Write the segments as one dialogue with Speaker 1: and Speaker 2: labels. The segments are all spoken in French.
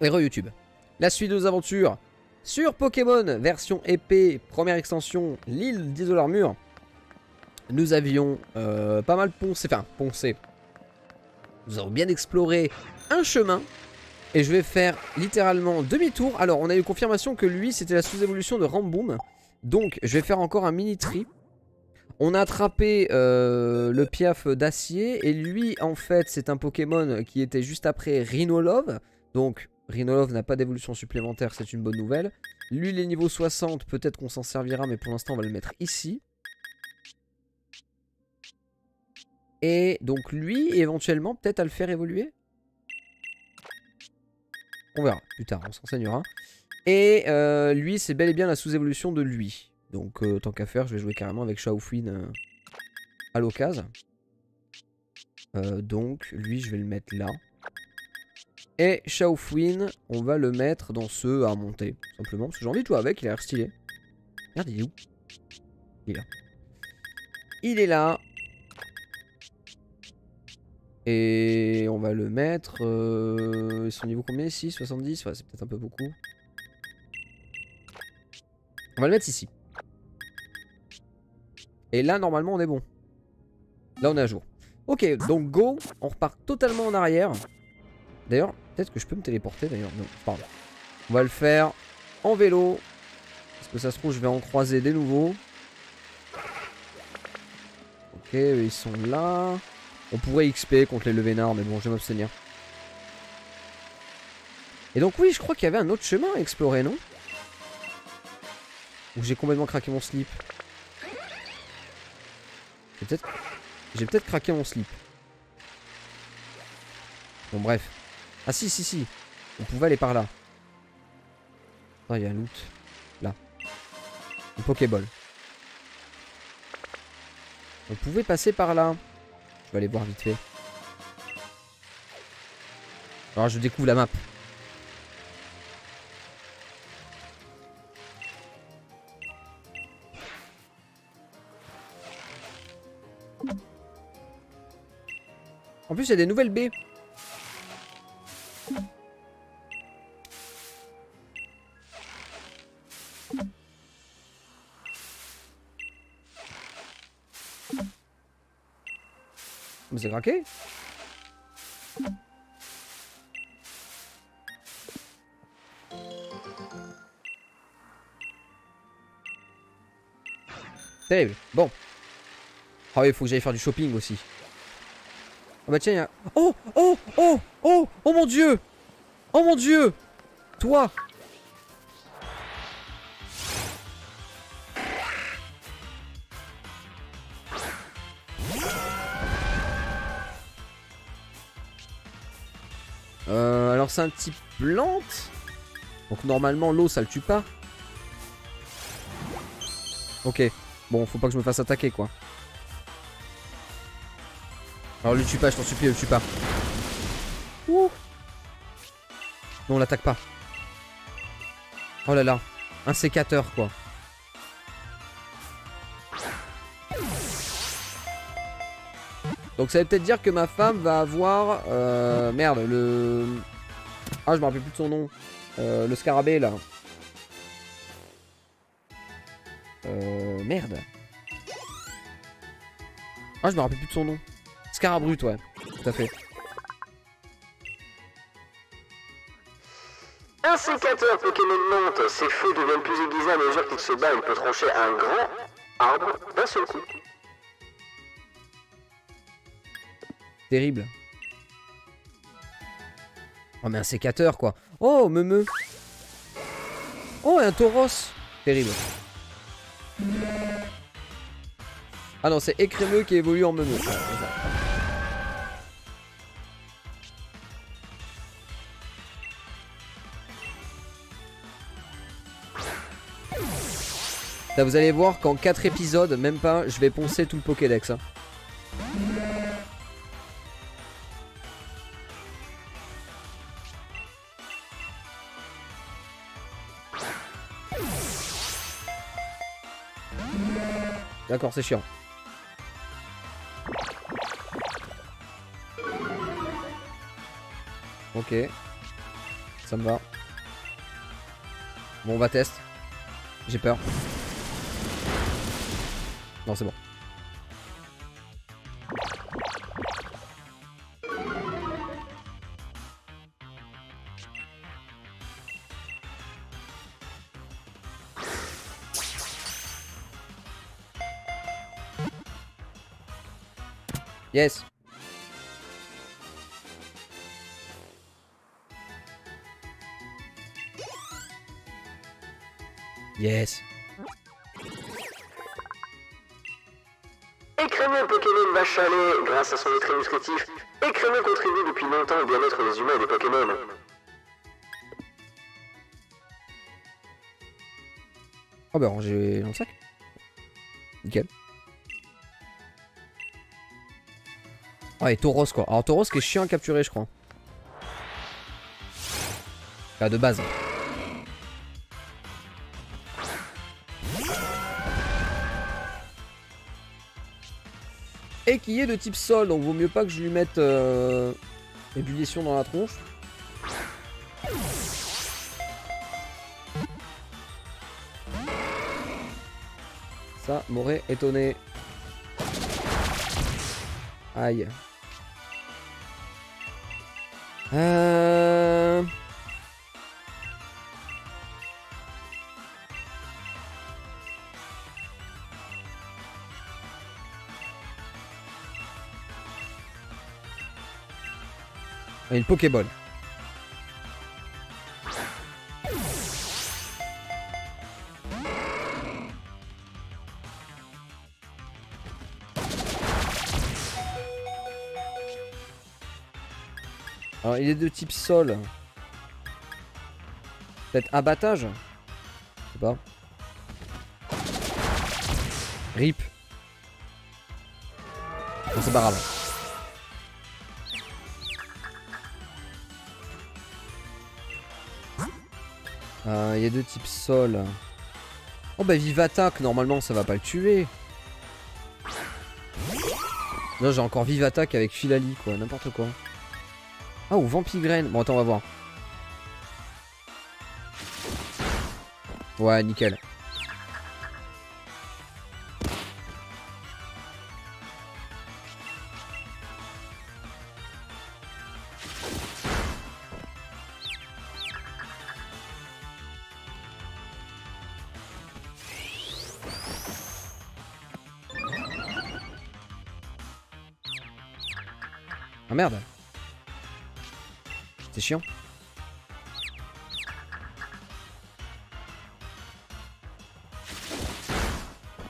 Speaker 1: Et re-YouTube. La suite de nos aventures sur Pokémon, version épée, première extension, l'île d'Isolar Mur. Nous avions euh, pas mal poncé, enfin poncé. Nous avons bien exploré un chemin. Et je vais faire littéralement demi-tour. Alors, on a eu confirmation que lui, c'était la sous-évolution de Ramboom. Donc, je vais faire encore un mini-tri. On a attrapé euh, le piaf d'acier. Et lui, en fait, c'est un Pokémon qui était juste après Rhinolove. Donc, Rhinolove n'a pas d'évolution supplémentaire, c'est une bonne nouvelle. Lui, il est niveau 60, peut-être qu'on s'en servira, mais pour l'instant, on va le mettre ici. Et donc lui, éventuellement, peut-être à le faire évoluer On verra, plus tard, on s'enseignera. Et euh, lui, c'est bel et bien la sous-évolution de lui. Donc, euh, tant qu'à faire, je vais jouer carrément avec Shaofin euh, à l'occasion. donc, lui, je vais le mettre là. Et Shaofin, on va le mettre dans ce à monter, simplement. Parce que j'ai envie de jouer avec, il a l'air stylé. Regarde, il est où? Il est là. Il est là. Et on va le mettre... Euh, son niveau combien ici? 70 Ouais, c'est peut-être un peu beaucoup. On va le mettre ici. Et là, normalement, on est bon. Là, on est à jour. Ok, donc go. On repart totalement en arrière. D'ailleurs, peut-être que je peux me téléporter d'ailleurs. Non, pardon. On va le faire en vélo. Parce que ça se trouve, je vais en croiser des nouveaux. Ok, ils sont là. On pourrait XP contre les Levénards, mais bon, je vais m'abstenir. Et donc oui, je crois qu'il y avait un autre chemin à explorer, non? Ou j'ai complètement craqué mon slip? J'ai peut-être... J'ai peut-être craqué mon slip. Bon, bref. Ah si, si, si. On pouvait aller par là. Ah, il y a un loot. Là. Une Pokéball. On pouvait passer par là. Je vais aller voir vite fait. Alors je découvre la map. En plus, il y a des nouvelles baies. C'est craqué Terrible. Bon. Ah oui, il faut que j'aille faire du shopping aussi. Oh bah tiens, y a... Oh Oh Oh Oh Oh mon dieu Oh mon dieu Toi un type plante. Donc normalement l'eau ça le tue pas. Ok. Bon, faut pas que je me fasse attaquer quoi. Alors le tue pas, je t'en supplie, le tue pas. Ouh. Non, on l'attaque pas. Oh là là. Un sécateur quoi. Donc ça veut peut-être dire que ma femme va avoir... Euh, merde, le... Ah, je me rappelle plus de son nom. Euh, le scarabée, là. Euh, merde. Ah, je me rappelle plus de son nom. Scarabrut, ouais. Tout à fait.
Speaker 2: Un sécateur Pokémon monte, ses feux deviennent plus aiguisés à mesure qu'il se bat, il peut trancher un grand arbre d'un seul coup.
Speaker 1: Terrible. Oh mais un sécateur quoi. Oh me Oh un tauros. Terrible. Ah non c'est écrémeux qui évolue en meumeux. Là vous allez voir qu'en 4 épisodes, même pas, je vais poncer tout le Pokédex. Hein. D'accord, c'est chiant. Ok. Ça me va. Bon, on va test. J'ai peur. Yes. Yes.
Speaker 2: Écrémeux Pokémon lait, grâce à son très nutritif, Écrémeux contribue depuis longtemps au bien-être des humains et des Pokémon.
Speaker 1: Oh bah ranger dans le sac. Nickel. Ah et Tauros quoi. Alors Tauros qui est chiant à capturer je crois. Ah de base. Et qui est de type sol, donc vaut mieux pas que je lui mette euh, ébullition dans la tronche. Ça m'aurait étonné. Aïe. Euh... Une Pokéball. Il est de type sol. Peut-être abattage Je sais pas. Rip. Bon, c'est pas grave. Euh, il y a deux types sol. Oh bah vive attaque, normalement ça va pas le tuer. Non j'ai encore vive attaque avec Filali quoi, n'importe quoi. Ah ou Vampigraine. Bon attends on va voir. Ouais nickel.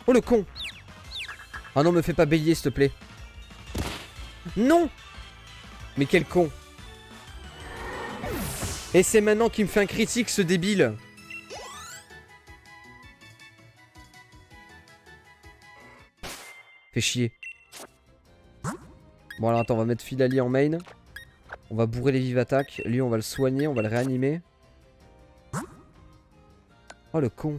Speaker 1: Oh le con Ah non me fais pas bélier s'il te plaît. Non Mais quel con Et c'est maintenant qu'il me fait un critique ce débile Fait chier. Bon alors attends, on va mettre Filali en main. On va bourrer les vives attaques. Lui, on va le soigner, on va le réanimer. Oh le con.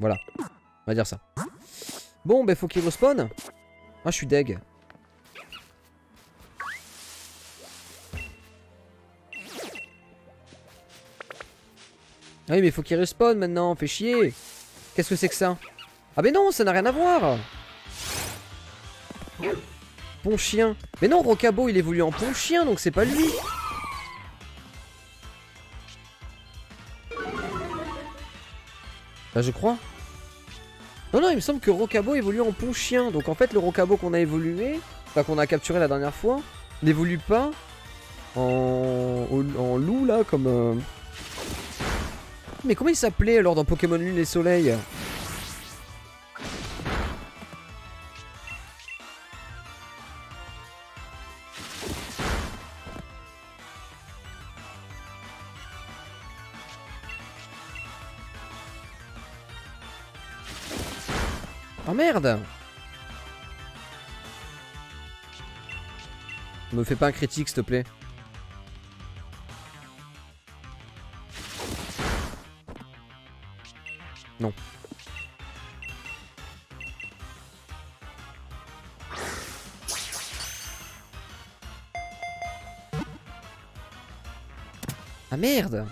Speaker 1: Voilà. On va dire ça. Bon, bah faut qu'il respawn. Ah, je suis deg. Oui, mais faut qu'il respawn maintenant, fait chier. Qu'est-ce que c'est que ça? Ah mais non, ça n'a rien à voir. Pont chien. Mais non, Rocabo, il évolue en pont chien, donc c'est pas lui. Bah je crois. Non, non, il me semble que Rocabo évolue en pont chien. Donc en fait, le Rocabo qu'on a évolué, enfin qu'on a capturé la dernière fois, n'évolue pas en, en loup là, comme. euh, Mais comment il s'appelait alors dans Pokémon Lune et Soleil? Oh merde Me fais pas un critique s'il te plaît. Ah merde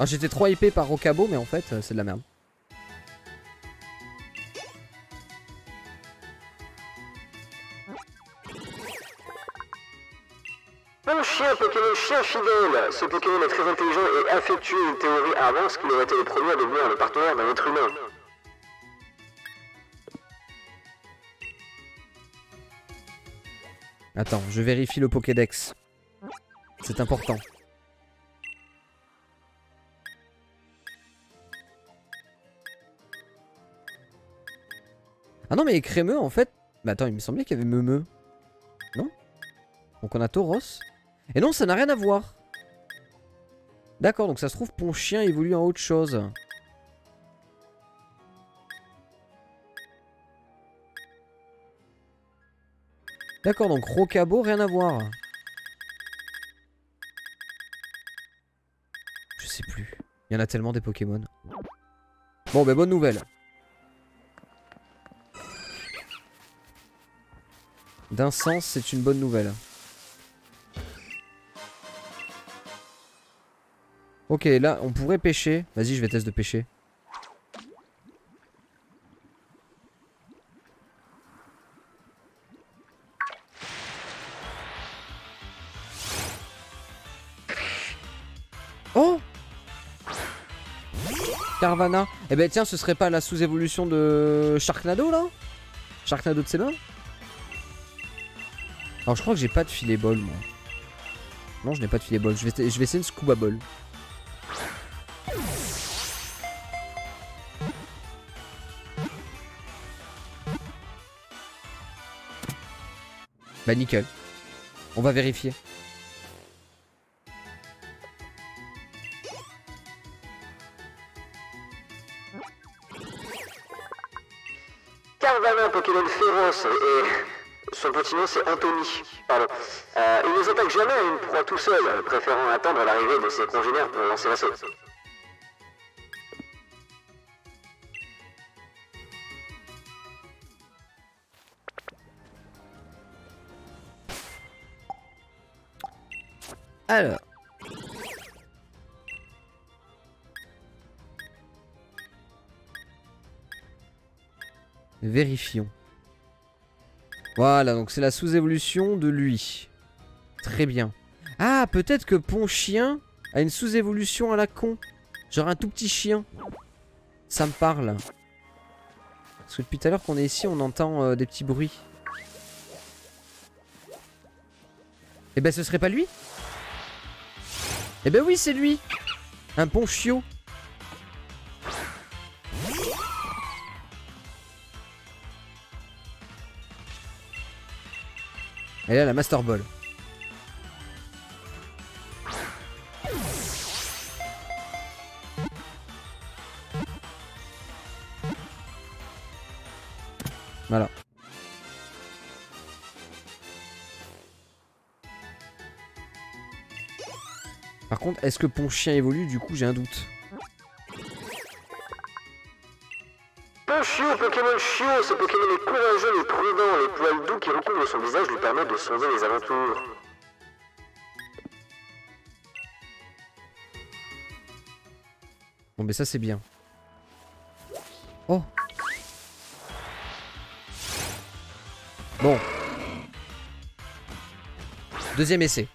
Speaker 1: ah, J'étais trop hypé par Rocabo, mais en fait, euh, c'est de la merde.
Speaker 2: Un chien Pokémon chien fidèle. Ce Pokémon est très intelligent et affectueux. Une théorie avance qu'il aurait été le premier à devenir le partenaire d'un être humain.
Speaker 1: Attends, je vérifie le Pokédex. C'est important. Ah non mais crémeux en fait... Mais attends, il me semblait qu'il y avait Meumeu. Non? Donc on a Tauros. Et non, ça n'a rien à voir. D'accord, donc ça se trouve, Ponchien évolue en autre chose. D'accord, donc Rocabo, rien à voir. Je sais plus. Il y en a tellement des Pokémon. Bon, ben bonne nouvelle. D'un sens, c'est une bonne nouvelle. Ok, là, on pourrait pêcher. Vas-y, je vais tester de pêcher. Oh Carvana. Eh ben tiens, ce serait pas la sous-évolution de Sharknado là? Sharknado de ses Alors je crois que j'ai pas de filet ball moi. Non, je n'ai pas de filet ball. Je vais, je vais essayer une scuba ball. Bah nickel. On va vérifier.
Speaker 2: Nom c'est Anthony. Pardon. Euh, il ne attaque jamais une proie tout seul, préférant attendre l'arrivée de ses congénères pour lancer l'assaut.
Speaker 1: Alors. Vérifions. Voilà, donc c'est la sous-évolution de lui. Très bien. Ah, peut-être que Ponchien a une sous-évolution à la con. Genre un tout petit chien. Ça me parle. Parce que depuis tout à l'heure qu'on est ici, on entend euh, des petits bruits. Eh ben ce serait pas lui? Eh ben oui, c'est lui Un ponchio Elle a la Master Ball. Voilà. Par contre, est-ce que Ponchien évolue Du coup, j'ai un doute.
Speaker 2: Ponchio, Pokémon chiot, ce Pokémon est courageux et prudent. Les poils doux qui recouvrent son visage lui permettent de sonder les alentours.
Speaker 1: Bon, mais ça, c'est bien. Oh Bon. Deuxième essai.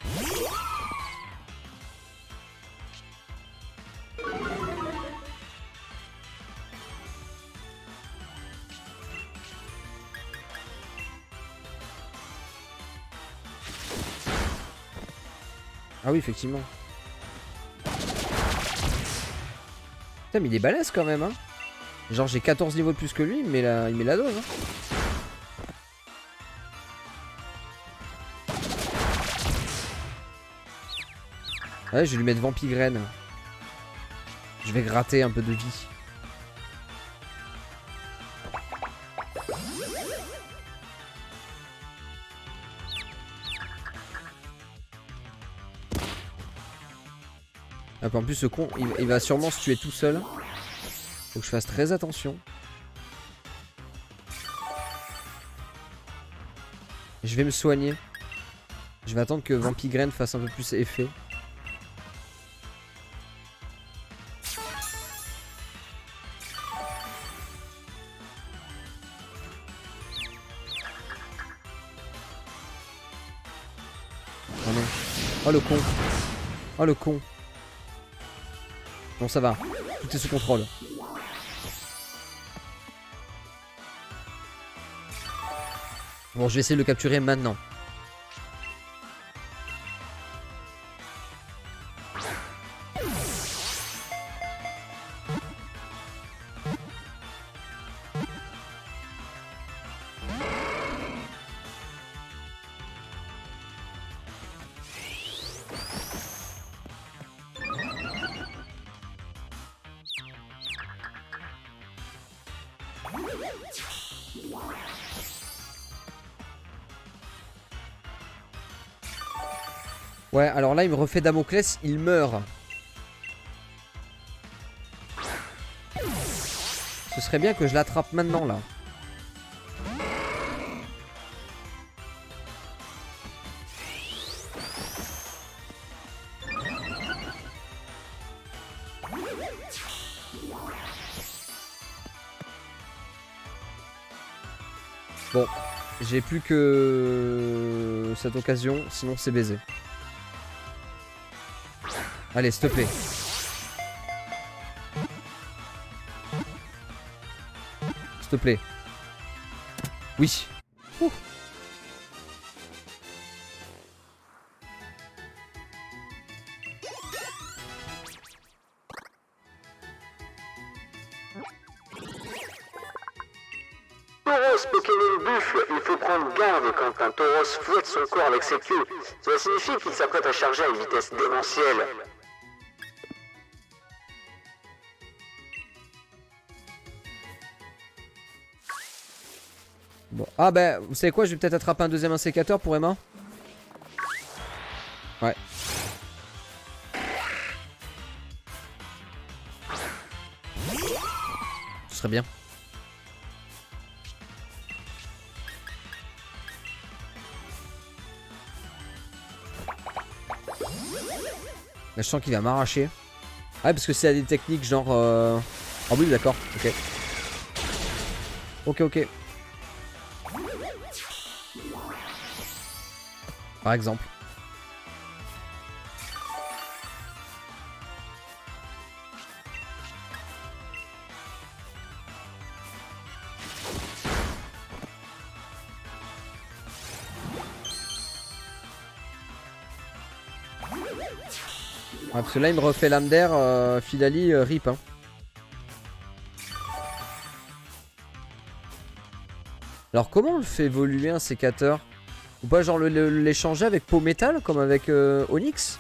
Speaker 1: Effectivement. Putain, mais il est balèze quand même, hein. Genre, j'ai 14 niveaux de plus que lui, mais il met la dose, hein. Ouais, je vais lui mettre Vampigraine. Je vais gratter un peu de vie. Hop, en plus, ce con, il, il va sûrement se tuer tout seul. Faut que je fasse très attention. Je vais me soigner. Je vais attendre que Vampigraine fasse un peu plus effet. Oh non. Oh le con. Oh le con. Bon ça va. Tout est sous contrôle. Bon je vais essayer de le capturer maintenant. Refait Damoclès, il meurt. Ce serait bien que je l'attrape maintenant, là. Bon, j'ai plus que cette occasion, sinon c'est baisé. Allez, s'il te plaît. S'il te plaît. Oui. Ouh.
Speaker 2: Buffle, il faut prendre garde quand un tauros fouette son corps avec ses queues. Cela signifie qu'il s'apprête à charger à une vitesse démentielle.
Speaker 1: Ah bah, vous savez quoi, je vais peut-être attraper un deuxième insécateur pour Emma. Ouais. Ce serait bien. Là, je sens qu'il va m'arracher. Ah ouais, parce que c'est des techniques genre... Euh... Ah oui, d'accord, ok. Ok, ok. Par exemple. Ah, il me refait l'âme d'air, euh, Fidali euh, rip. Hein. Alors comment on le fait évoluer un sécateur? Ou pas genre l'échanger avec peau métal comme avec euh, Onyx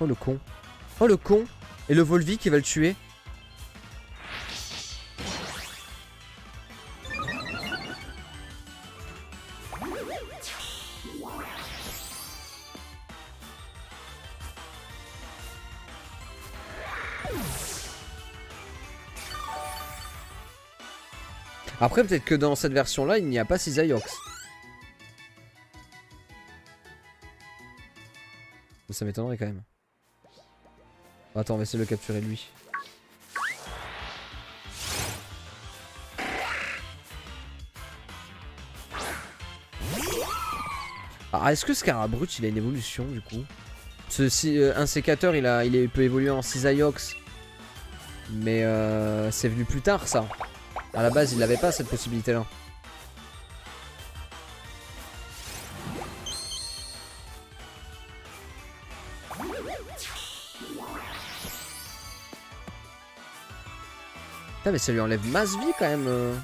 Speaker 1: Oh le con. Oh le con. Et le Volvi qui va le tuer. Après, peut-être que dans cette version-là, il n'y a pas Cisaiox. Mais ça m'étonnerait quand même. Attends, on va essayer de le capturer lui. Alors, est-ce que Scarabrut il a une évolution du coup? Euh, un sécateur il, a, peut évoluer en Cisaiox. Mais euh, c'est venu plus tard ça. À la base, il n'avait pas cette possibilité-là. Putain, mais ça lui enlève masse vie quand même. euh.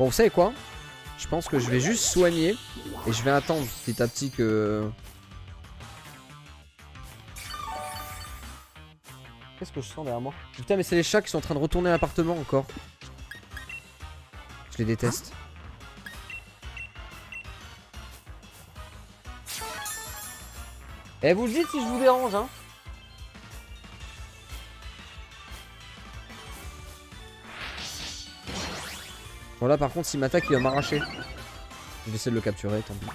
Speaker 1: Bon, vous savez quoi? Je pense que je vais juste soigner et je vais attendre petit à petit que... Qu'est-ce que je sens derrière moi? Putain, mais c'est les chats qui sont en train de retourner à l'appartement encore. Je les déteste. Eh, vous le dites si je vous dérange, hein Bon là par contre s'il m'attaque il va m'arracher. Je vais essayer de le capturer, tant pis.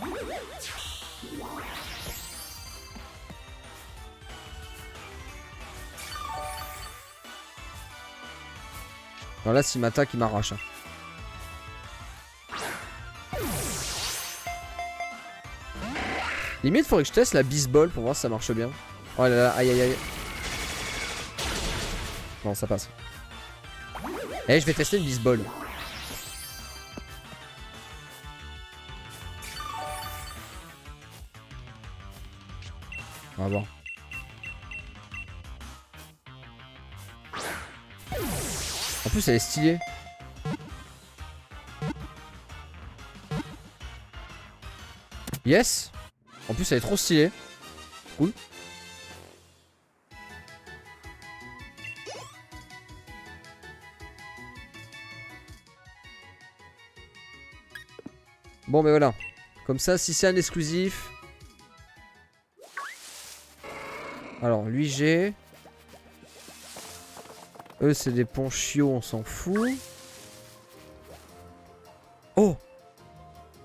Speaker 1: Voilà, s'il m'attaque, il m'arrache. hein. Limite, faudrait que je teste la bisball pour voir si ça marche bien. Oh là là, aïe aïe aïe. Bon, ça passe. Eh, je vais tester une bisball. Plus, elle est stylée. Yes En plus, elle est trop stylée. Cool. Bon, mais voilà. Comme ça, si c'est un exclusif... Alors, lui, j'ai... Eux, c'est des ponchios, on s'en fout. Oh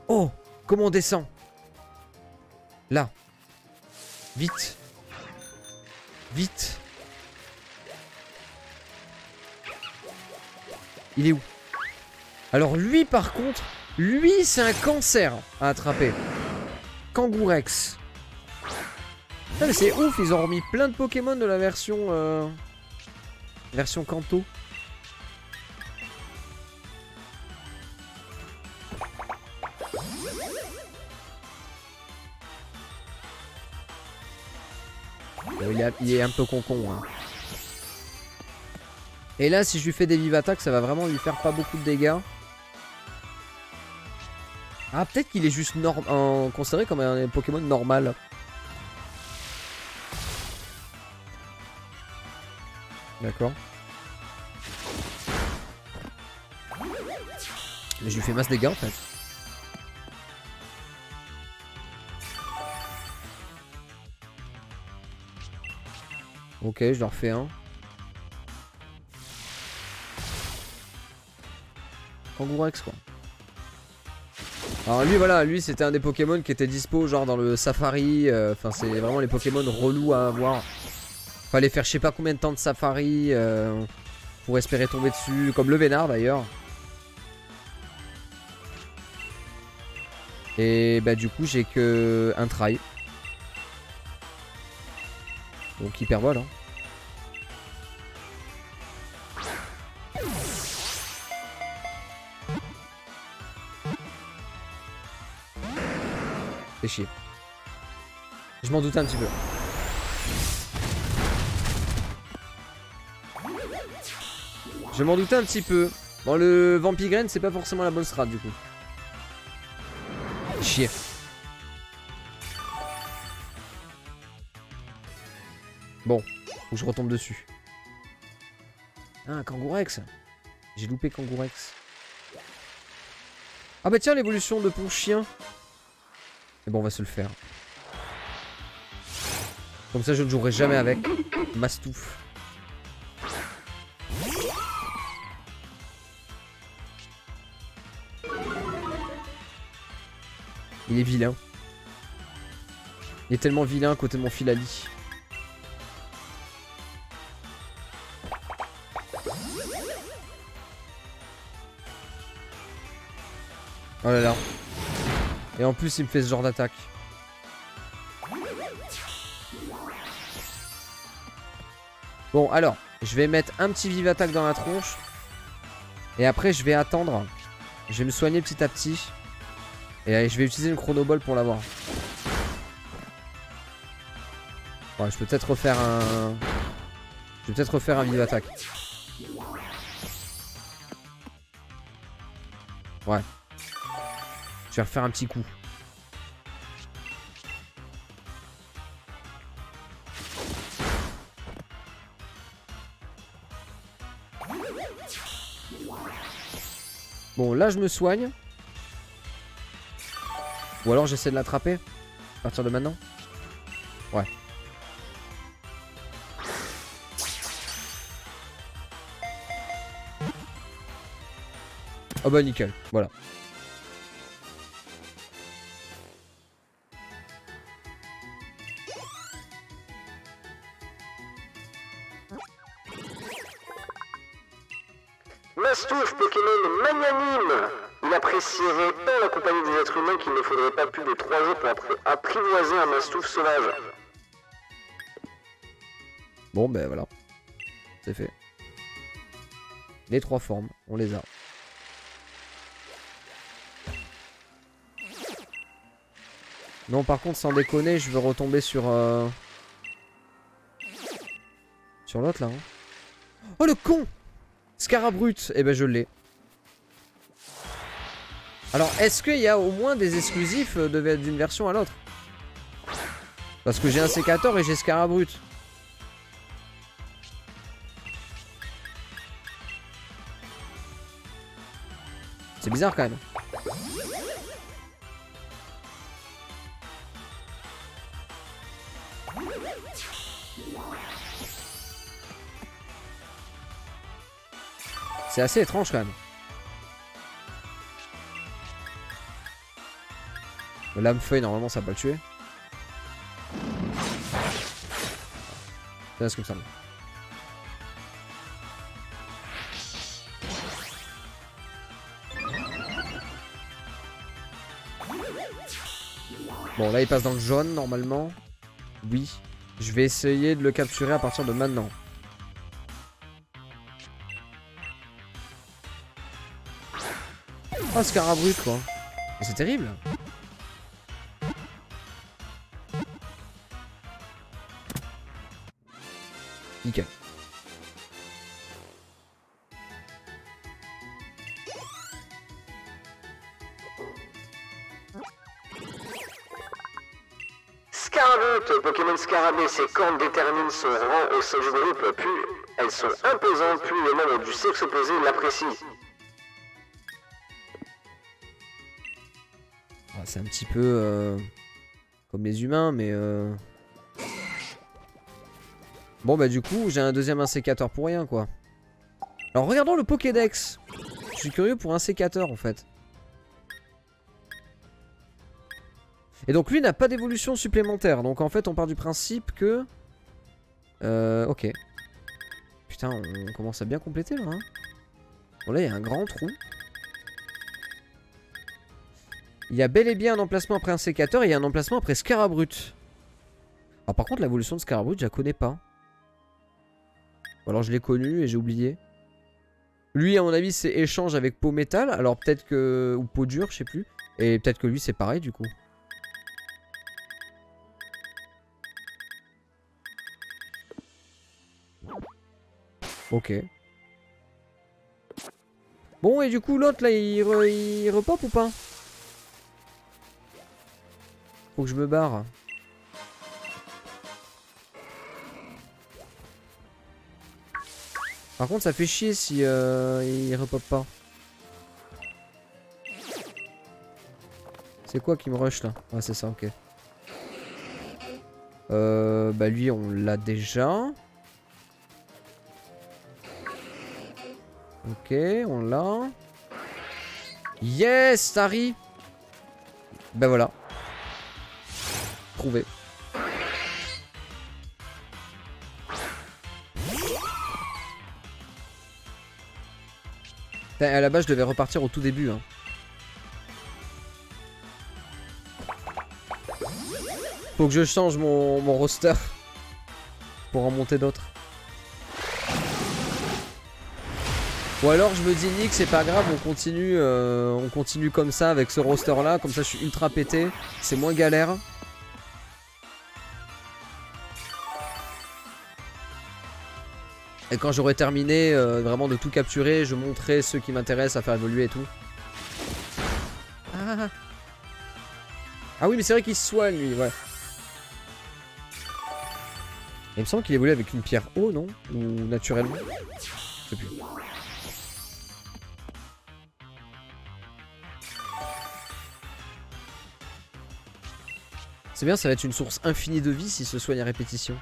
Speaker 1: Oh Comment on descend? Là. Vite. Vite. Il est où? Alors lui, par contre, lui, c'est un cancer à attraper. Kangourex. Mais c'est ouf, ils ont remis plein de Pokémon de la version... euh, Version Kanto. Il, est, un peu concon. Hein. Et là, si je lui fais des vives attaques, ça va vraiment lui faire pas beaucoup de dégâts. Ah, peut-être qu'il est juste norm considéré comme un Pokémon normal. D'accord. Mais je lui fais masse dégâts en fait. Ok, je leur fais un. Kangourex quoi. Alors lui voilà, lui c'était un des Pokémon qui était dispo genre dans le Safari. euh, Enfin c'est vraiment les Pokémon relous à avoir. Fallait faire je sais pas combien de temps de Safari euh, pour espérer tomber dessus. Comme le Vénard d'ailleurs. Et bah du coup j'ai que un try. Donc hyperbole hein. C'est chier. Je m'en doutais un petit peu. Je m'en doutais un petit peu. Bon, le Vampigraine, c'est pas forcément la bonne strat du coup. Chier. Bon, faut que je retombe dessus. Ah, un Kangourex. J'ai loupé Kangourex. Ah bah tiens, l'évolution de Pont Chien. Et bon, on va se le faire. Comme ça, je ne jouerai jamais avec. Mastouf. Il est vilain. Il est tellement vilain côté mon Filali. Oh là là. Et en plus, il me fait ce genre d'attaque. Bon, alors, je vais mettre un petit vive attaque dans la tronche. Et après, je vais attendre. Je vais me soigner petit à petit. Et allez, je vais utiliser une chronoball pour l'avoir. Ouais, je peux peut-être refaire un... Je vais peut-être refaire un vive attaque. Ouais. Je vais refaire un petit coup. Bon, là je me soigne. Ou alors j'essaie de l'attraper à partir de maintenant. Ouais. Oh bah nickel, voilà. Bon ben voilà. C'est fait. Les trois formes, on les a. Non par contre sans déconner je veux retomber sur... Euh... Sur l'autre là. Hein. Oh le con Scarabrut, eh ben je l'ai. Alors, est-ce qu'il y a au moins des exclusifs d'une version à l'autre? Parce que j'ai un sécateur et j'ai Scarabrut. C'est bizarre quand même. C'est assez étrange quand même. Le lame feuille normalement ça va pas le tuer. Bon là il passe dans le jaune normalement. Oui. Je vais essayer de le capturer à partir de maintenant. Oh, Scarabrut, quoi. C'est terrible. Nickel.
Speaker 2: Scarabut, Pokémon Scarabée, ses cornes déterminent son rang au sein du groupe, plus elles sont imposantes, plus les membres du sexe opposé l'apprécient.
Speaker 1: c'est un petit peu euh, comme les humains, mais... Euh... Bon bah du coup, j'ai un deuxième insécateur pour rien, quoi. Alors regardons le Pokédex. Je suis curieux pour un sécateur, en fait. Et donc lui n'a pas d'évolution supplémentaire. Donc en fait, on part du principe que... Euh, ok. Putain, on commence à bien compléter, là. Hein. Bon là, il y a un grand trou. Il y a bel et bien un emplacement après un sécateur et il y a un emplacement après Scarabrut. Alors par contre l'évolution de Scarabrut je la connais pas. Alors je l'ai connu et j'ai oublié. Lui à mon avis c'est échange avec peau métal. Alors peut-être que... Ou peau dure je sais plus. Et peut-être que lui c'est pareil du coup. Ok. Bon et du coup l'autre là il, il repop ou pas? Faut que je me barre. Par contre, ça fait chier si euh, il repop pas. C'est quoi qui me rush là? Ah, c'est ça, ok. Euh, bah lui, on l'a déjà. Ok, on l'a. Yes, Harry Ben voilà trouvé. À la base, je devais repartir au tout début. Hein. Faut que je change mon, roster pour en monter d'autres. Ou alors je me dis Nick c'est pas grave on continue euh, on continue comme ça avec ce roster là comme ça je suis ultra pété c'est moins galère Et quand j'aurai terminé, euh, vraiment de tout capturer, je montrerai ceux qui m'intéressent à faire évoluer et tout. Ah, ah oui, mais c'est vrai qu'il se soigne, lui, ouais. Il me semble qu'il évolue avec une pierre eau, non? Ou naturellement? Je sais plus. C'est bien, ça va être une source infinie de vie s'il se soigne à répétition.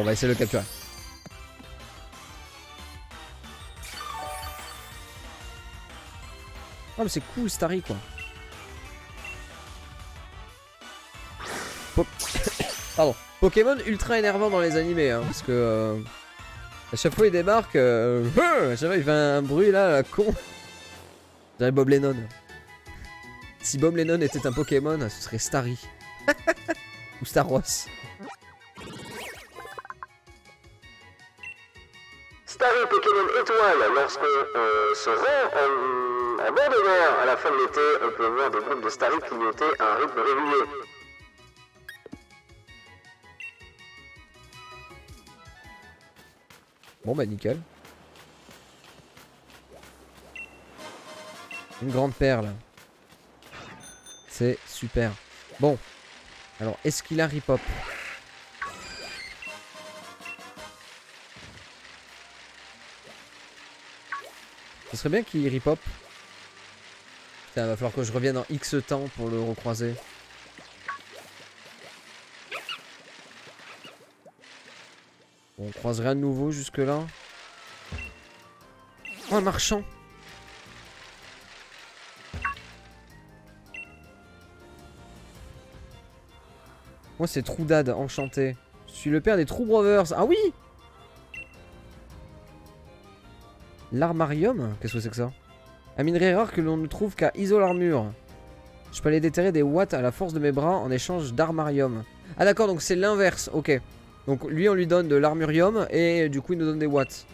Speaker 1: On va essayer de le capturer. Oh mais c'est cool Starry quoi. Pardon. Pokémon ultra énervant dans les animés hein, parce que euh, à chaque fois il débarque, euh, il fait un bruit là, la con. J'avais Bob Lennon. Si Bob Lennon était un Pokémon, ce serait Starry. Ou Staros.
Speaker 2: Starry étoile, lorsqu'on euh, se rend en, en bord de mer à la fin de l'été, on peut voir des groupes de Starry clignoter à un rythme régulier.
Speaker 1: Bon bah nickel. Une grande perle. C'est super. Bon. Alors, est-ce qu'il a Ripop Ce serait bien qu'il Ripop. Putain, va falloir que je revienne en X temps pour le recroiser. On croise rien de nouveau jusque là. Oh, un marchand Moi c'est Troudad, enchanté. Je suis le père des True Brothers. Ah oui L'armarium Qu'est-ce que c'est que ça? Un minerai rare que l'on ne trouve qu'à Isole Armure. Je peux aller déterrer des watts à la force de mes bras en échange d'armarium. Ah d'accord, donc c'est l'inverse, ok. Donc lui on lui donne de l'armurium et du coup il nous donne des watts.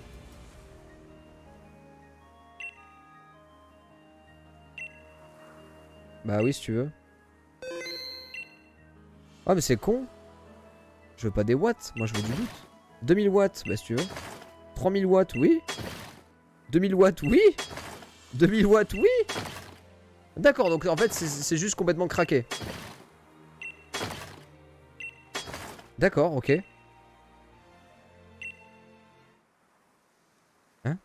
Speaker 1: Bah oui si tu veux. Ah mais c'est con. Je veux pas des watts, moi je veux du loot. 2000 watts, bah si tu veux. 3000 watts, oui. 2000 watts, oui. 2000 watts, oui. D'accord, donc en fait c'est- juste complètement craqué. D'accord, ok. Hein?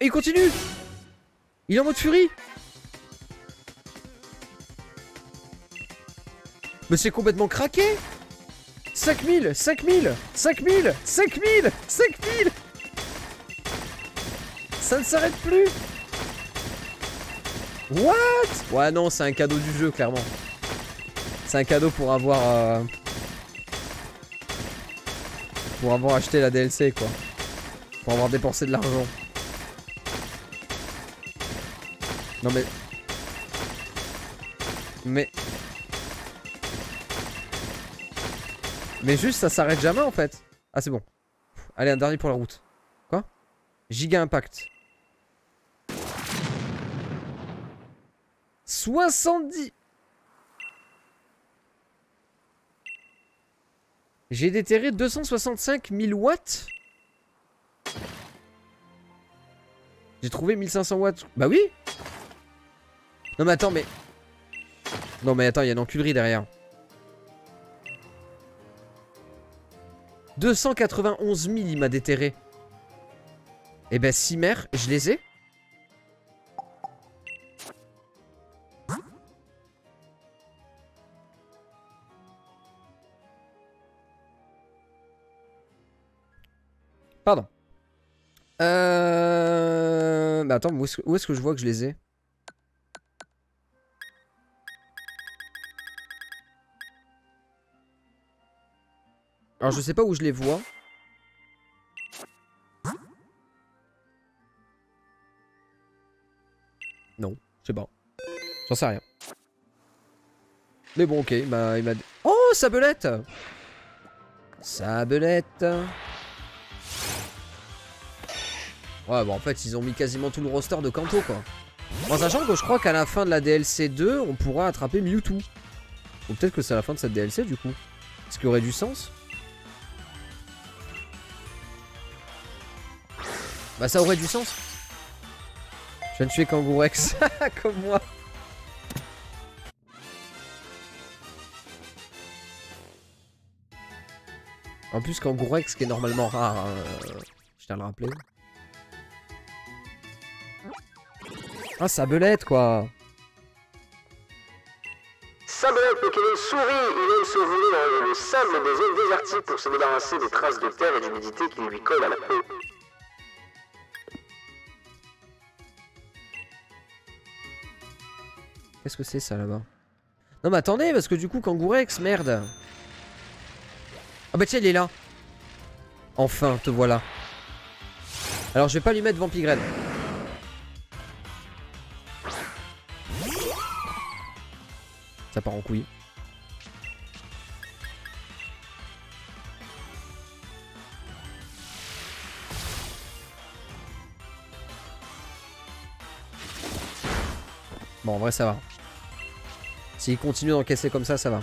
Speaker 1: Et il continue Il est en mode furie Mais c'est complètement craqué 5000 5000 5000 5000 5000 Ça ne s'arrête plus What? Ouais non c'est un cadeau du jeu clairement C'est un cadeau pour avoir euh, Pour avoir acheté la DLC quoi Pour avoir dépensé de l'argent Non mais Mais Mais juste ça s'arrête jamais en fait. Ah c'est bon. Allez un dernier pour la route. Quoi? Giga impact. 70 J'ai déterré 265 000 watts J'ai trouvé 1500 watts. Bah oui Non mais attends mais... Non mais attends, il y a une enculerie derrière. 291 000 il m'a déterré. Eh ben si mère, je les ai. Pardon. Euh... Bah attends, où est-ce que je vois que je les ai? Alors je sais pas où je les vois. Non, je sais pas. J'en sais rien. Mais bon, ok, m'a... il m'a- Oh, Sabelette Sabelette Ouais, bon, en fait, ils ont mis quasiment tout le roster de Kanto, quoi. En sachant que je crois qu'à la fin de la DLC 2, on pourra attraper Mewtwo. Ou peut-être que c'est à la fin de cette DLC, du coup. Ce qui aurait du sens? Bah ça aurait du sens. Je viens de tuer Kangourex, comme moi. En plus, Kangourex, qui est normalement rare, hein, euh, je tiens à le rappeler. Ah, sabelette, quoi
Speaker 2: Sabelette Pokémon souris, il aime se dans le sable des zones désertiques pour se débarrasser des traces de terre et d'humidité qui lui collent à la peau.
Speaker 1: Qu'est-ce que c'est ça là-bas? Non mais attendez, parce que du coup, Kangourex, merde Ah bah tiens, il est là Enfin, te voilà. Alors je vais pas lui mettre Vampigraine. Ça part en couille. Bon, en vrai, ça va. S'il continue d'encaisser comme ça, ça va.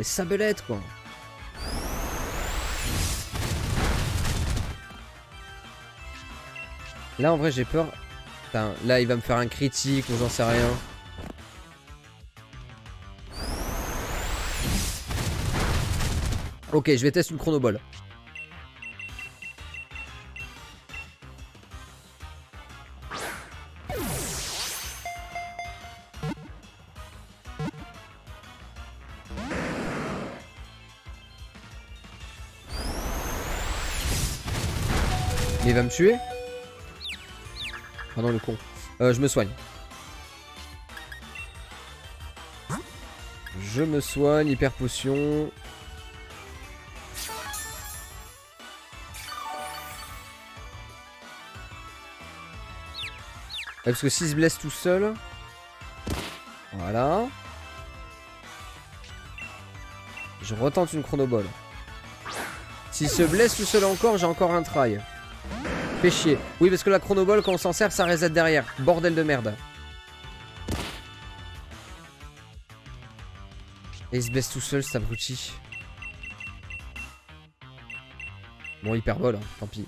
Speaker 1: Mais sabelette quoi. Là en vrai j'ai peur. Là il va me faire un critique ou j'en sais rien. Ok je vais tester une chronoball me tuer Ah le con. Euh, je me soigne. Je me soigne, hyper potion. parce que s'il se blesse tout seul... Voilà. Je retente une chronoball. S'il se blesse tout seul encore, j'ai encore un try. Fait chier. Oui, parce que la chronoball, quand on s'en sert, ça reset derrière. Bordel de merde. Et il se baisse tout seul, cet abruti. Bon, hyperbole, hein, tant pis.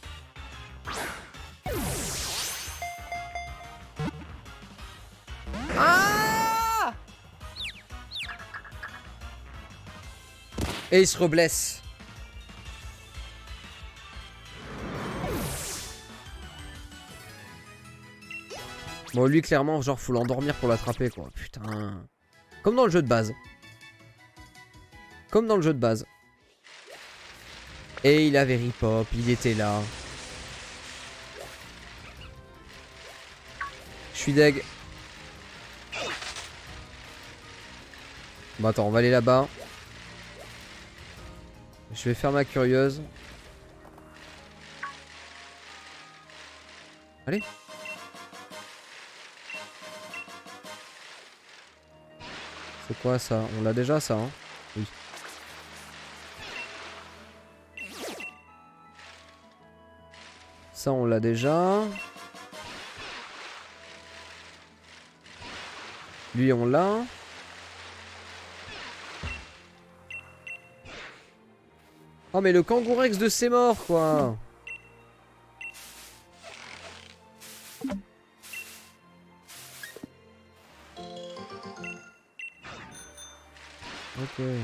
Speaker 1: Ah Et il se reblesse. Bon, lui, clairement, genre, faut l'endormir pour l'attraper, quoi. Putain. Comme dans le jeu de base. Comme dans le jeu de base. Et il avait ripop, il était là. Je suis deg. Bon, attends, on va aller là-bas. Je vais faire ma curieuse. Allez. Quoi ça On l'a déjà ça, hein. Ça on l'a déjà. Lui on l'a. Oh mais le kangourex de ses morts quoi Euh,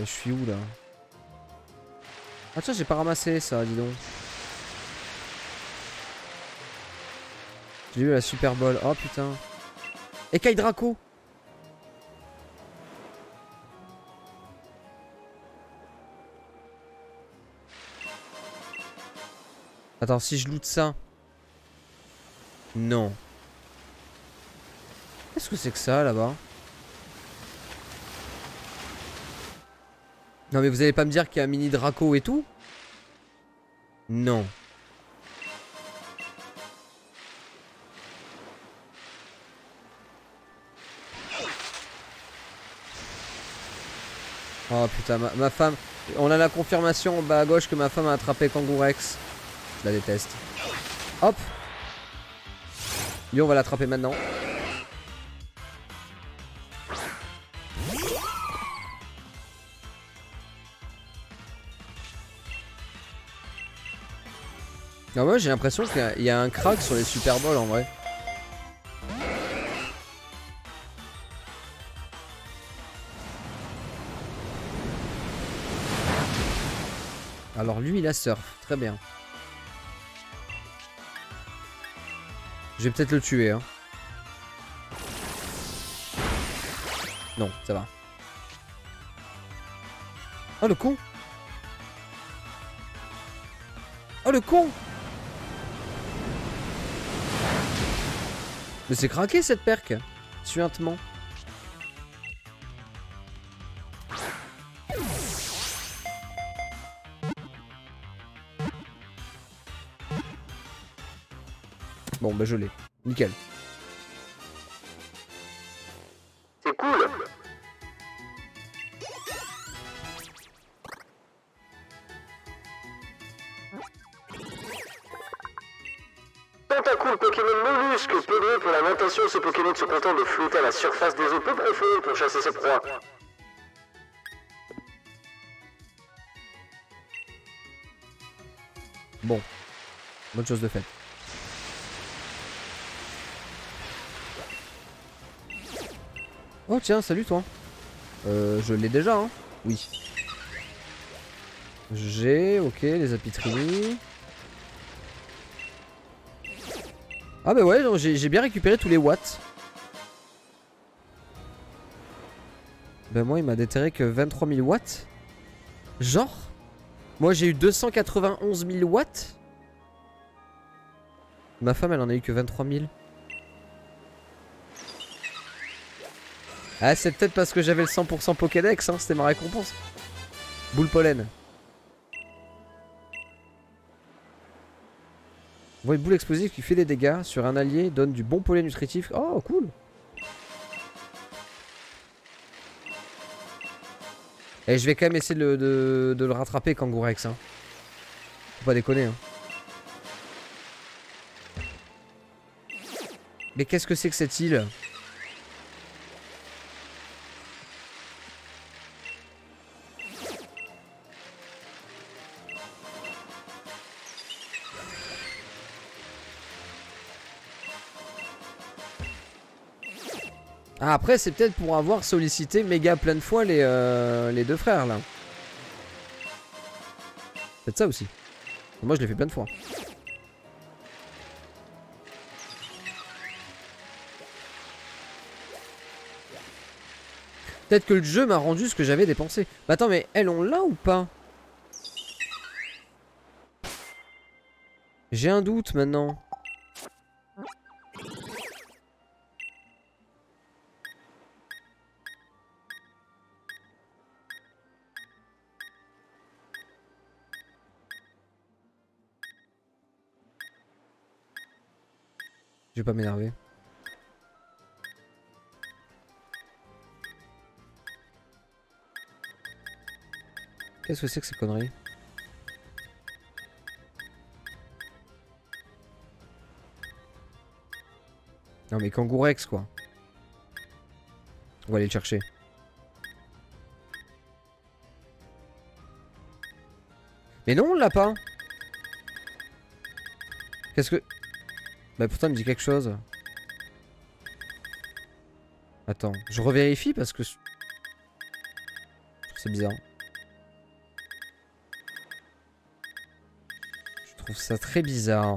Speaker 1: je suis où là? Ah tiens, j'ai pas ramassé ça, dis donc. J'ai eu la Super Bowl. Oh putain. Et Draco Attends, si je loot ça. Non. Qu'est-ce que c'est que ça là-bas? Non mais vous allez pas me dire qu'il y a un mini Draco et tout? Non. Oh putain, ma, femme... On a la confirmation en bas à gauche que ma femme a attrapé Kangourex. Je la déteste. Hop lui, on va l'attraper maintenant. Ah non, moi j'ai l'impression qu'il y a un crack sur les Super Bowl en vrai. Alors lui il a surf, très bien. Je vais peut-être le tuer. Hein. Non, ça va. Oh le con Oh le con Mais c'est craqué cette perque Suintement. Bon bah je l'ai. Nickel.
Speaker 2: C'est cool. Tentacool Pokémon mollusque, peu pour la natation, ce Pokémon se contente de flotter à la surface des eaux peu profondes pour chasser ses proies.
Speaker 1: Bon. Bonne chose de faite. Oh tiens, salut toi. Euh, je l'ai déjà, hein Oui. J'ai, ok, les apitrini. Ah bah ouais, j'ai bien récupéré tous les watts. Bah moi il m'a déterré que 23 000 watts. Genre? Moi j'ai eu 291 000 watts. Ma femme elle en a eu que 23 000. Ah, c'est peut-être parce que j'avais le 100% Pokédex, hein, c'était ma récompense. Boule pollen. Voyez boule explosive qui fait des dégâts sur un allié, donne du bon pollen nutritif. Oh, cool. Et je vais quand même essayer de, le rattraper, Kangourex. Hein. Faut pas déconner. Hein. Mais qu'est-ce que c'est que cette île? Après, c'est peut-être pour avoir sollicité méga plein de fois les, euh, les deux frères là. Peut-être ça aussi. Moi, je l'ai fait plein de fois. Peut-être que le jeu m'a rendu ce que j'avais dépensé. Bah attends, mais elles ont là ou pas? J'ai un doute maintenant. Pas m'énerver. Qu'est-ce que c'est que ces conneries? Non mais Kangourex quoi. On va aller le chercher. Mais non on l'a pas Qu'est-ce que... Bah pourtant il me dit quelque chose. Attends, je revérifie parce que... C'est bizarre. Je trouve ça très bizarre.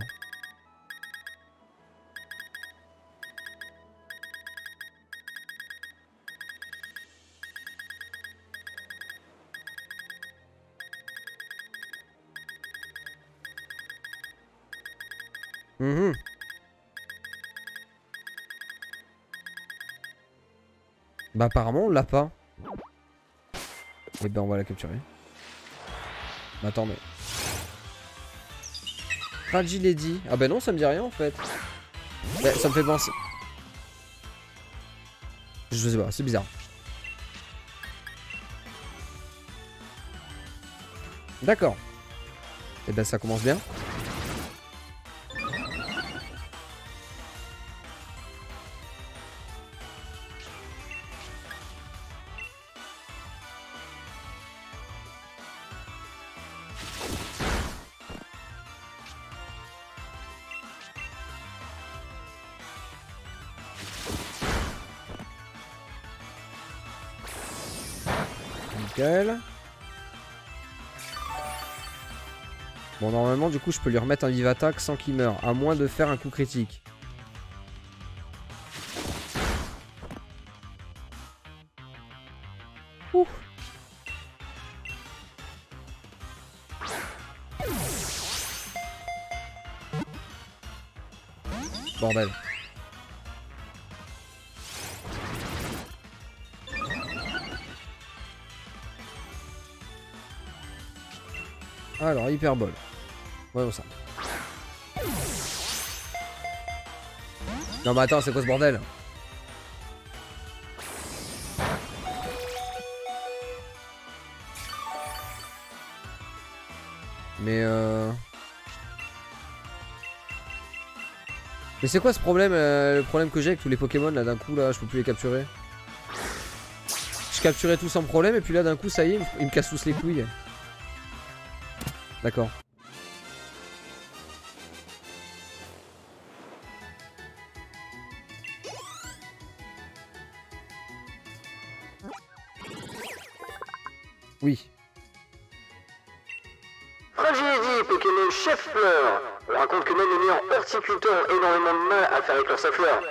Speaker 1: Bah apparemment on l'a pas. Et eh ben on va la capturer. Bah attends mais... Lady. Ah bah non ça me dit rien en fait. Bah, ça me fait penser... Je sais pas, c'est bizarre. D'accord. Et eh ben ça commence bien. Du coup, je peux lui remettre un vive attaque sans qu'il meure, à moins de faire un coup critique. Ouh. Bordel. Alors, hyperbole. Voyons ça. Non mais attends, c'est quoi ce bordel? Mais euh... Mais c'est quoi ce problème euh, Le problème que j'ai avec tous les Pokémon là d'un coup là, je peux plus les capturer? Je capturais tout sans problème et puis là d'un coup ça y est, ils me cassent tous les couilles. D'accord.
Speaker 2: Horticulteurs ont énormément de mal à faire éclore sa fleur.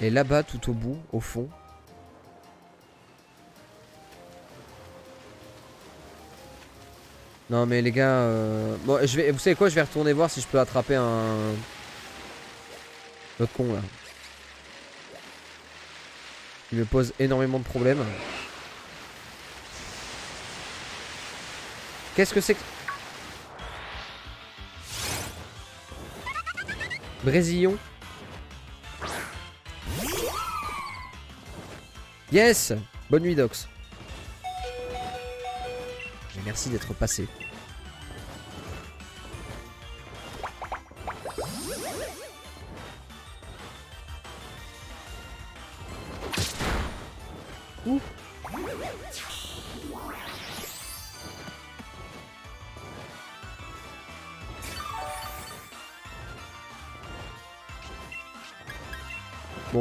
Speaker 1: Et là-bas, tout au bout, au fond. Non mais les gars, euh... bon, je vais, vous savez quoi, je vais retourner voir si je peux attraper un, l'autre con là. Il me pose énormément de problèmes. Qu'est-ce que c'est que... Brésillon Yes Bonne nuit Dox. merci d'être passé.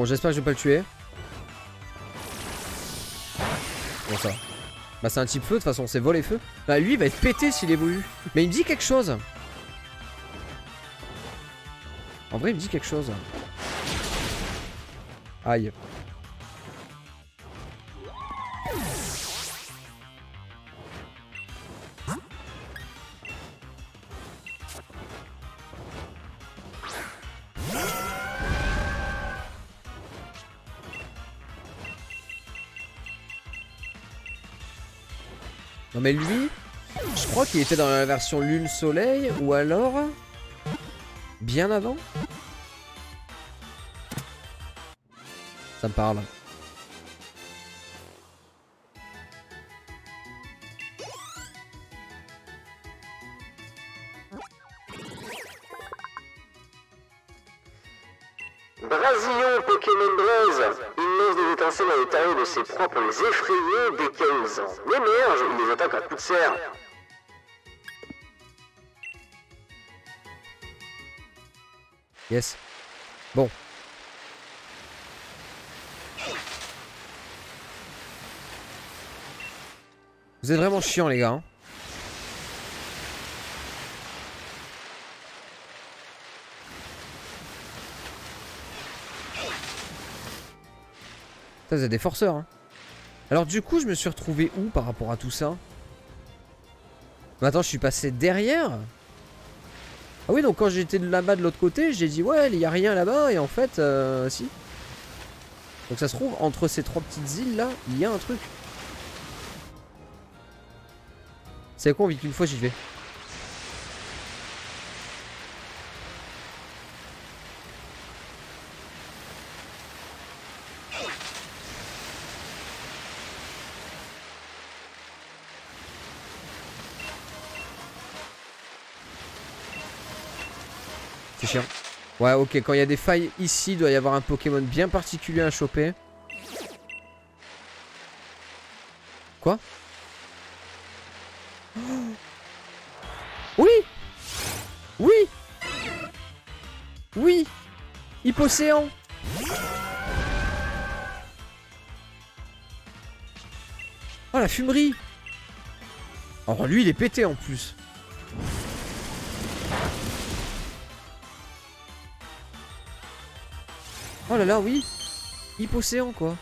Speaker 1: Bon, j'espère que je vais pas le tuer. Bon ça. Bah c'est un type feu de toute façon, c'est vol et feu. Bah lui il va être pété s'il évolue. Mais il me dit quelque chose. En vrai il me dit quelque chose. Aïe. Mais lui, je crois qu'il était dans la version lune-soleil ou alors bien avant. Ça me parle.
Speaker 2: Brasillon Pokémon. Il lance des étincelles à l'intérieur de ses proies pour les effrayer
Speaker 1: Yes. Bon. Vous êtes vraiment chiants les gars. hein. Ça, vous êtes des forceurs. Hein. Alors du coup, je me suis retrouvé où par rapport à tout ça? Maintenant, je suis passé derrière Ah oui, donc quand j'étais là-bas de l'autre côté, j'ai dit ouais, il y a rien là-bas et en fait, euh, si. Donc ça se trouve, entre ces trois petites îles là, il y a un truc. C'est quoi, on vit qu'une fois j'y vais? C'est chiant. Ouais, ok, quand il y a des failles ici, il doit y avoir un Pokémon bien particulier à choper. Quoi? Oui! Oui! Oui! Hypocéan! Oh la fumerie! Oh lui il est pété en plus Oh là là oui. Hypocéan quoi.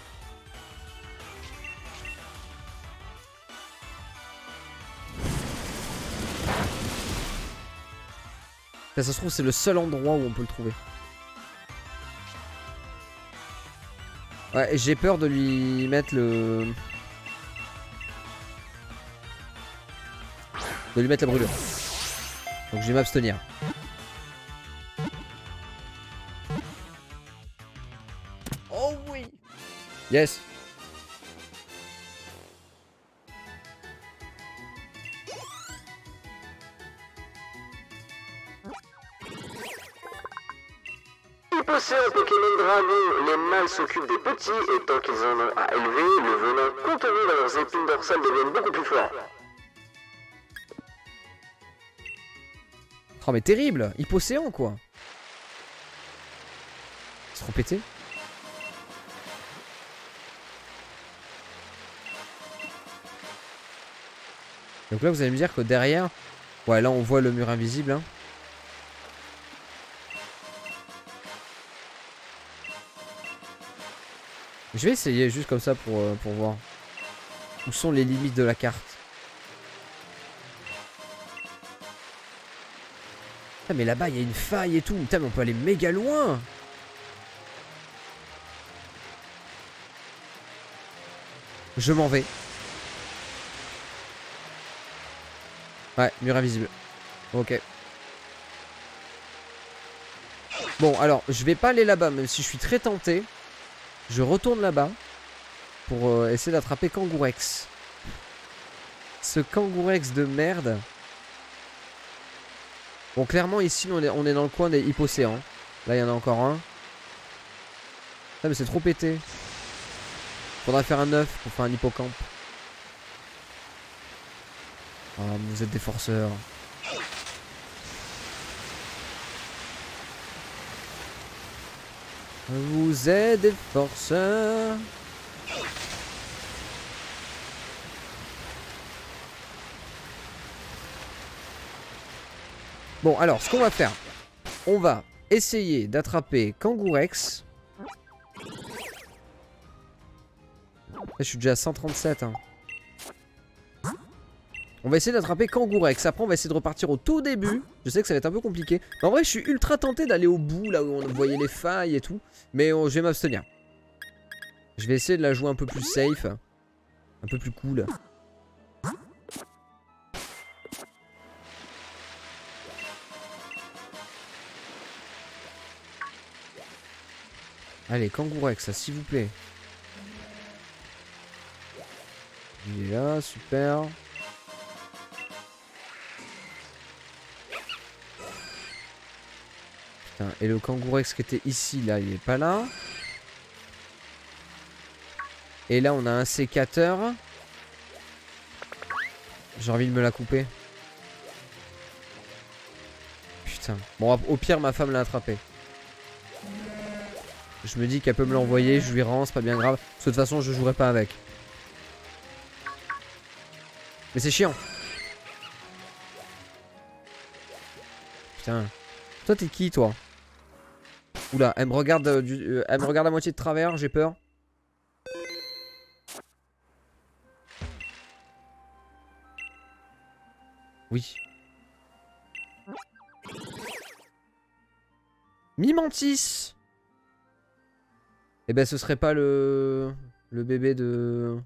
Speaker 1: Ça, ça se trouve c'est le seul endroit où on peut le trouver. Ouais j'ai peur de lui mettre le... De lui mettre la brûlure. Donc je vais m'abstenir Yes.
Speaker 2: Hypocéan Pokémon Dragon, les mâles s'occupent des petits et tant qu'ils en ont à élever, le venin contenu dans leurs épines dorsales devient beaucoup plus fort.
Speaker 1: Oh mais terrible. Hypocéan quoi. C'est trop pété Donc là vous allez me dire que derrière Ouais là on voit le mur invisible hein. Je vais essayer juste comme ça pour, euh, pour voir Où sont les limites de la carte Putain, mais là-bas, il y a une faille et tout. Putain, mais on peut aller méga loin. Je m'en vais. Ouais, mur invisible. Ok. Bon, alors, je vais pas aller là-bas, même si je suis très tenté. Je retourne là-bas pour euh, essayer d'attraper Kangourex. Ce Kangourex de merde. Bon, clairement, ici, on est, on est dans le coin des hypocéans. Là, il y en a encore un. Ah, mais c'est trop pété. Faudra faire un œuf pour faire un hippocampe. Ah, vous êtes des forceurs. Vous êtes des forceurs. Bon, alors, ce qu'on va faire, on va essayer d'attraper Kangourex. Je suis déjà à 137. Hein. On va essayer d'attraper Kangourex. Après, on va essayer de repartir au tout début. Je sais que ça va être un peu compliqué. Mais en vrai, je suis ultra tenté d'aller au bout, là où on voyait les failles et tout. Mais je vais m'abstenir. Je vais essayer de la jouer un peu plus safe. Un peu plus cool. Allez, Kangourex, ça, s'il vous plaît. Il est là, super. Et le Kangourex qui était ici, là, il est pas là. Et là, on a un sécateur. J'ai envie de me la couper. Putain. Bon, au pire, ma femme l'a attrapé. Je me dis qu'elle peut me l'envoyer, je lui rends, c'est pas bien grave. De toute façon, je jouerai pas avec. Mais c'est chiant. Putain. Toi, t'es qui, toi? Oula, elle me regarde, euh, du, euh, elle me regarde à moitié de travers, j'ai peur. Oui. Mimantis Eh ben ce serait pas le... Le bébé de...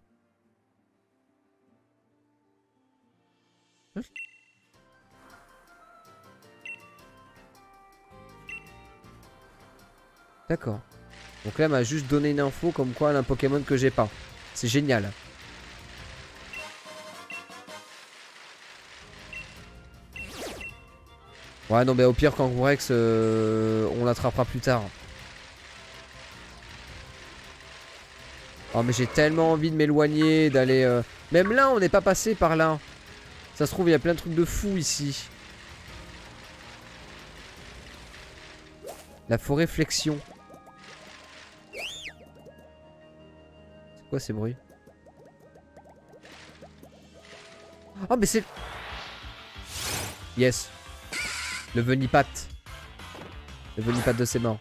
Speaker 1: D'accord. Donc là, elle m'a juste donné une info comme quoi elle un Pokémon que j'ai pas. C'est génial. Ouais, non, mais au pire, Kangourex, euh, on l'attrapera plus tard. Oh, mais j'ai tellement envie de m'éloigner, d'aller... euh, Même là, on n'est pas passé par là. Ça se trouve, il y a plein de trucs de fou ici. La forêt flexion. Quoi ces bruits Oh mais c'est... Yes. Le venipat. Le venipat de ses morts.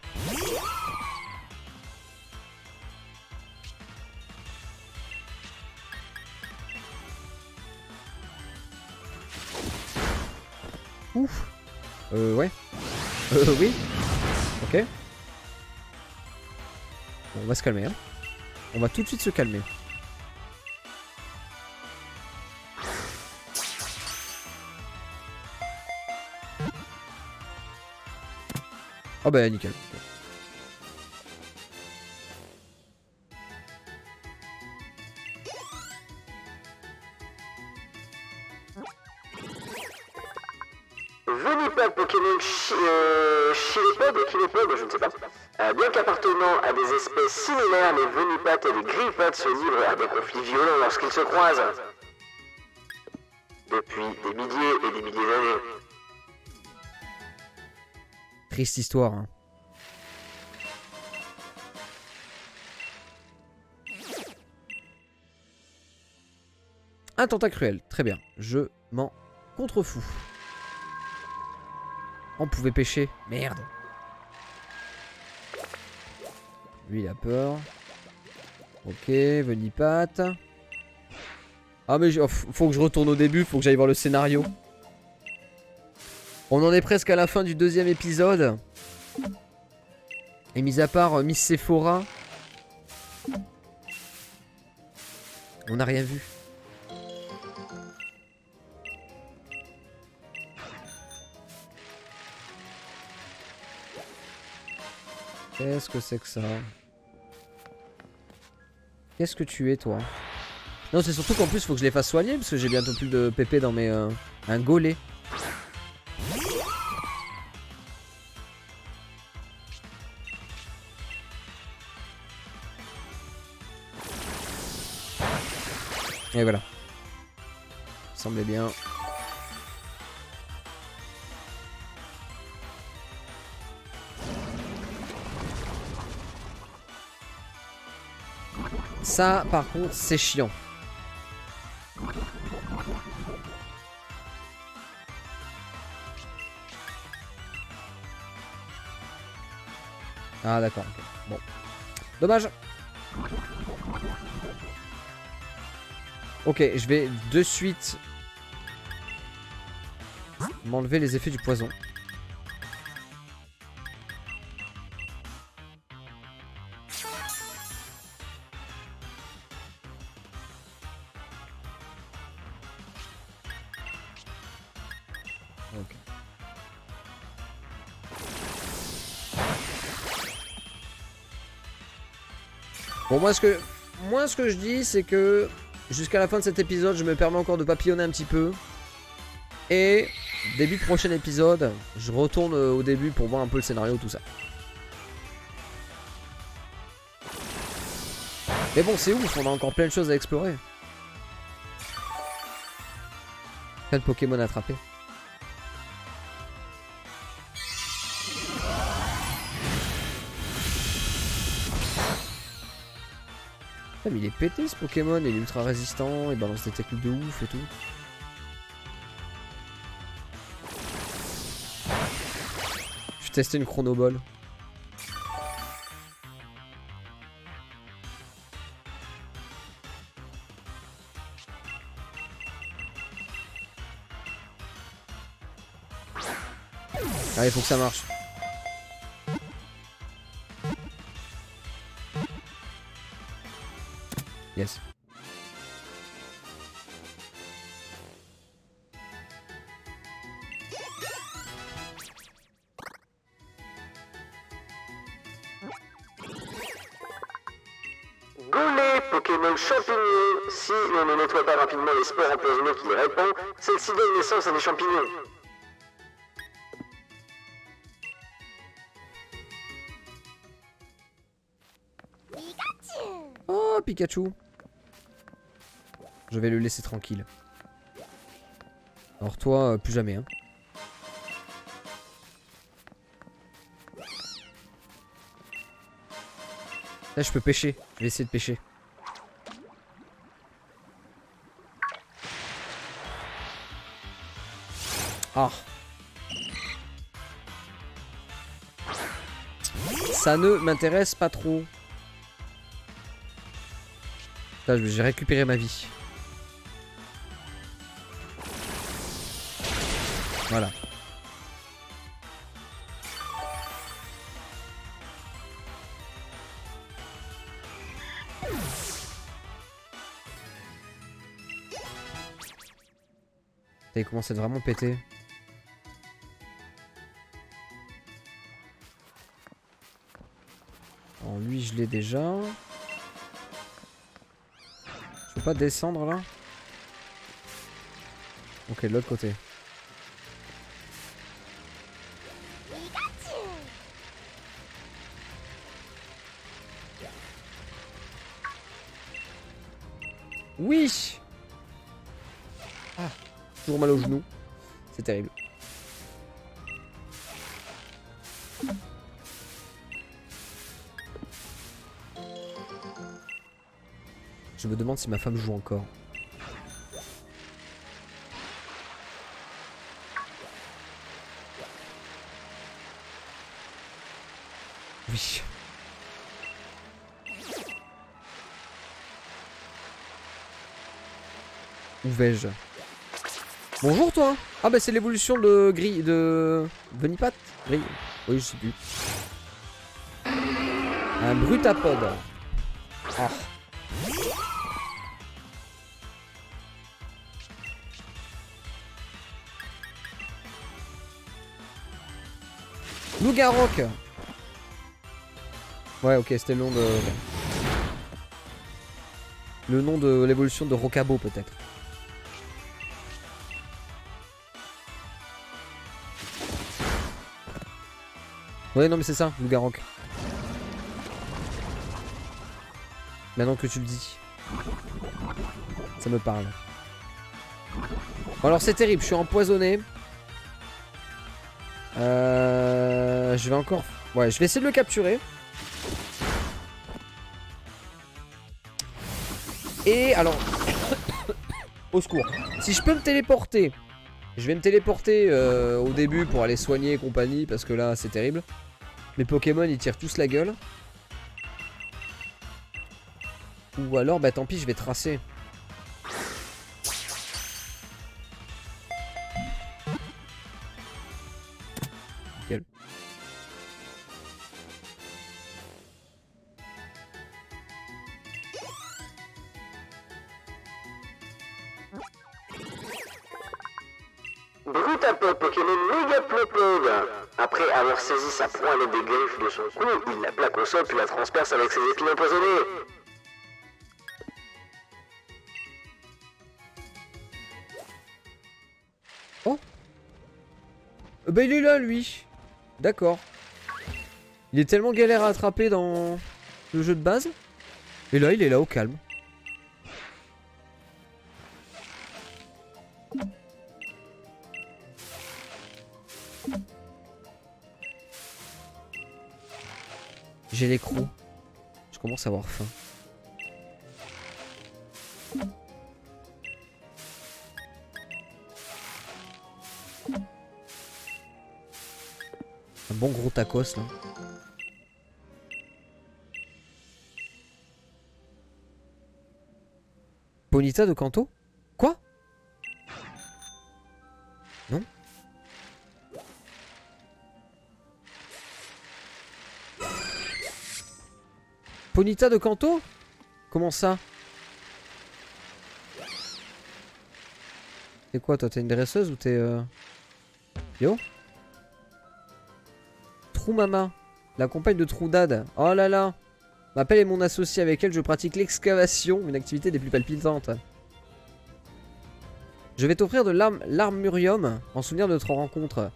Speaker 1: Ouf. Euh, ouais. Euh, oui. Ok. On va se calmer. Hein. On va tout de suite se calmer. Oh bah nickel.
Speaker 2: Qu'appartenant à des espèces similaires, les Griffates se livrent à des conflits violents lorsqu'ils se croisent. Depuis des milliers et des milliers d'années.
Speaker 1: Triste histoire. Hein. Un tentacruel, très bien. Je m'en contrefous. On pouvait pêcher. Merde. Lui, il a peur. Ok, Venipat. Ah mais oh, faut que je retourne au début, faut que j'aille voir le scénario. On en est presque à la fin du deuxième épisode. Et mis à part euh, Miss Sephora, on n'a rien vu. Qu'est-ce que c'est que ça? Qu'est-ce que tu es toi Non c'est surtout qu'en plus faut que je les fasse soigner parce que j'ai bientôt plus de PP dans mes... Euh, un golet. Et voilà. semblait bien. Ça, par contre, c'est chiant. Ah d'accord, bon. Dommage. Ok, je vais de suite m'enlever les effets du poison. Moi ce que, je dis, c'est que jusqu'à la fin de cet épisode, je me permets encore de papillonner un petit peu. Et début de prochain épisode, je retourne au début pour voir un peu le scénario, tout ça. Mais bon, c'est ouf, on a encore plein de choses à explorer. Quel Pokémon attraper il est pété ce Pokémon, il est ultra résistant, il balance des techniques de ouf et tout. Je vais tester une chronoball. Ah, il faut que ça marche. Oh, Pikachu Je vais le laisser tranquille. Alors toi, euh, plus jamais. Hein. Là, je peux pêcher. Je vais de pêcher. Ah. Ça ne m'intéresse pas trop. J'ai récupéré ma vie. Voilà. Ça commence à être vraiment pété. Déjà. Je peux pas descendre là Ok de l'autre côté. Oui Ah Toujours mal au genou. C'est terrible. Me demande si ma femme joue encore. Oui. Où vais-je? Bonjour toi Ah bah c'est l'évolution de Gris... de... Venipat Gris... Oui je sais plus. Un brutapode. Ah. Lougaroc Ouais ok c'était le nom de... Le nom de l'évolution de Rocabo peut-être. Ouais, non, mais c'est ça, Lougaroc. Maintenant que tu le dis. Ça me parle. Alors c'est terrible, je suis empoisonné. Euh, je vais encore... Ouais, je vais essayer de le capturer. Et alors... Au secours. Si je peux me téléporter... Je vais me téléporter euh, au début pour aller soigner et compagnie parce que là c'est terrible. Mes Pokémon ils tirent tous la gueule. Ou alors bah tant pis je vais tracer.
Speaker 2: Après avoir saisi sa proie des griffes de son cou, il la plaque au sol puis la transperce avec ses épines empoisonnées.
Speaker 1: Euh, bah il est là lui. D'accord. Il est tellement galère à attraper dans le jeu de base. Et là il est là au calme. J'ai les crocs. Je commence à avoir faim. Un bon gros tacos là. Bonita de Kanto? Ponita de Kanto? Comment ça? T'es quoi toi? T'es une dresseuse ou t'es... Euh... Yo? Troumama, la compagne de Troudad. Oh là là M'appelle et mon associé avec elle, je pratique l'excavation, une activité des plus palpitantes. Je vais t'offrir de l'armurium en souvenir de notre rencontre.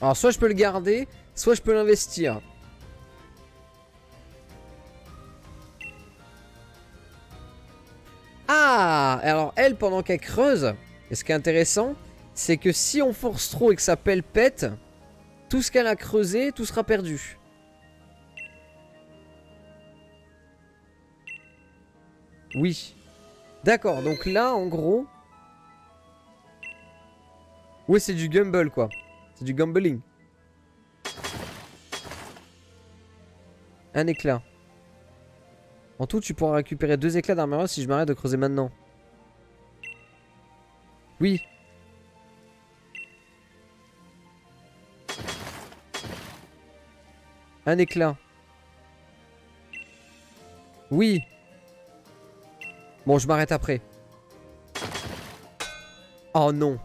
Speaker 1: Alors soit je peux le garder, soit je peux l'investir. Alors elle, pendant qu'elle creuse, et ce qui est intéressant, c'est que si on force trop et que sa pelle pète, tout ce qu'elle a creusé, tout sera perdu. Oui. D'accord, donc là, en gros... Oui, c'est du gumble, quoi. C'est du gambling. Un éclat. En tout, tu pourras récupérer deux éclats d'armure si je m'arrête de creuser maintenant. Oui. Un éclat. Oui. Bon, je m'arrête après. Oh non.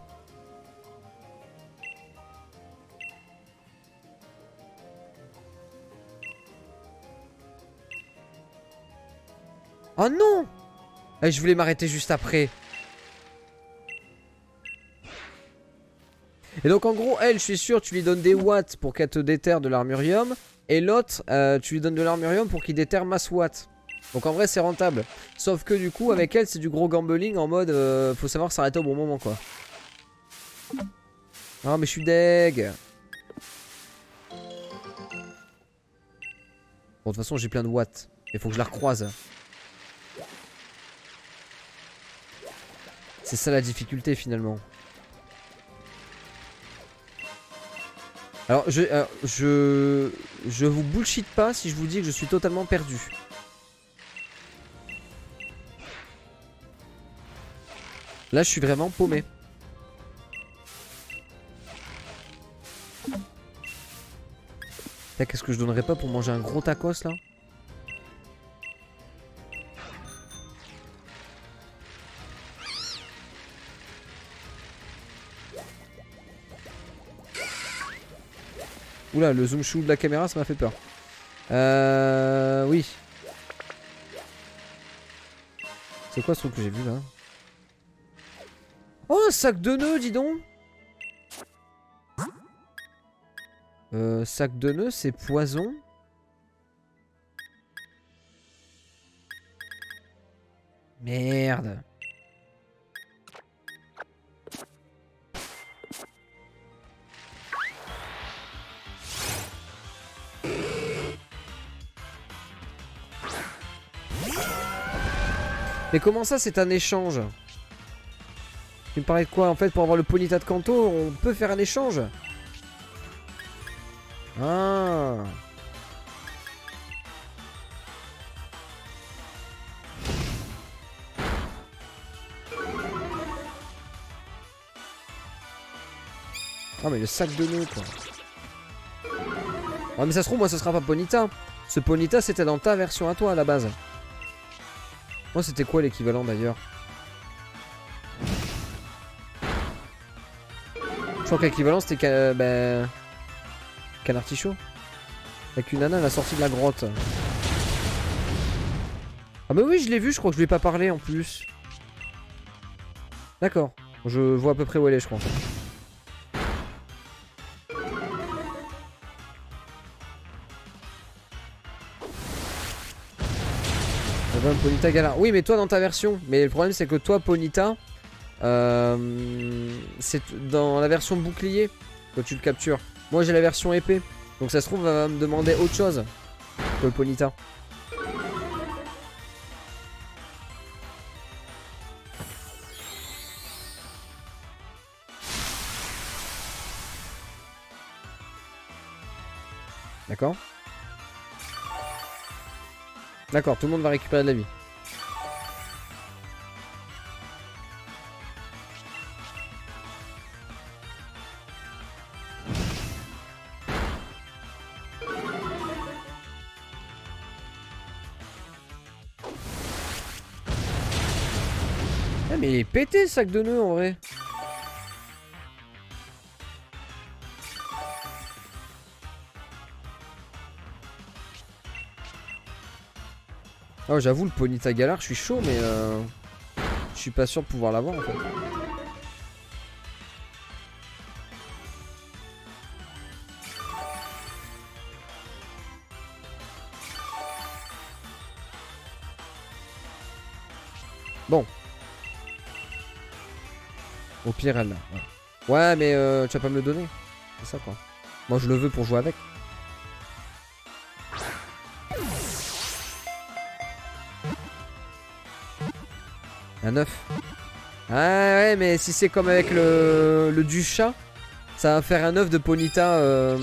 Speaker 1: Oh non eh, Je voulais m'arrêter juste après. Et donc en gros, elle, je suis sûr, tu lui donnes des watts pour qu'elle te déterre de l'armurium. Et l'autre, euh, tu lui donnes de l'armurium pour qu'il déterre masse watts. Donc en vrai, c'est rentable. Sauf que du coup, avec elle, c'est du gros gambling en mode, euh, faut savoir s'arrêter au bon moment, quoi. Ah, mais je suis deg. Bon, de toute façon, j'ai plein de watts. Il faut que je la recroise. C'est ça la difficulté finalement. Alors je, euh, je, je vous bullshit pas si je vous dis que je suis totalement perdu. Là je suis vraiment paumé. Qu'est-ce que je donnerais pas pour manger un gros tacos là? Oula, le zoom shoot de la caméra, ça m'a fait peur. Euh... Oui. C'est quoi ce truc que j'ai vu là Oh, un sac de nœuds, dis donc Euh, sac de nœuds, c'est poison. Merde. Mais comment ça c'est un échange? Tu me parlais de quoi En fait pour avoir le Ponita de Kanto on peut faire un échange? Ah! Ah mais le sac de nœuds quoi. Ouais mais ça se trouve moi ce sera pas Ponita. Ce Ponita c'était dans ta version à toi à la base moi, c'était quoi l'équivalent d'ailleurs Je crois que l'équivalent c'était can... ben... Canard Avec une nana à la sortie de la grotte. Ah mais oui, je l'ai vu, je crois que je lui ai pas parlé en plus. D'accord. Je vois à peu près où elle est, je crois. Oui, mais toi dans ta version. Mais le problème, c'est que toi, Ponita, euh, c'est dans la version bouclier que tu le captures. Moi, j'ai la version épée. Donc ça se trouve, va me demander autre chose que le Ponita. D'accord? D'accord, tout le monde va récupérer de la vie. Ah mais il est pété sac de nœuds en vrai Oh j'avoue le Ponita Galar je suis chaud mais euh, je suis pas sûr de pouvoir l'avoir en fait. Bon. Au pire elle là. Ouais, mais euh, tu vas pas me le donner. C'est ça quoi. Moi je le veux pour jouer avec. Un œuf. Ah ouais, mais si c'est comme avec le, le du chat, ça va faire un œuf de Ponita. euh,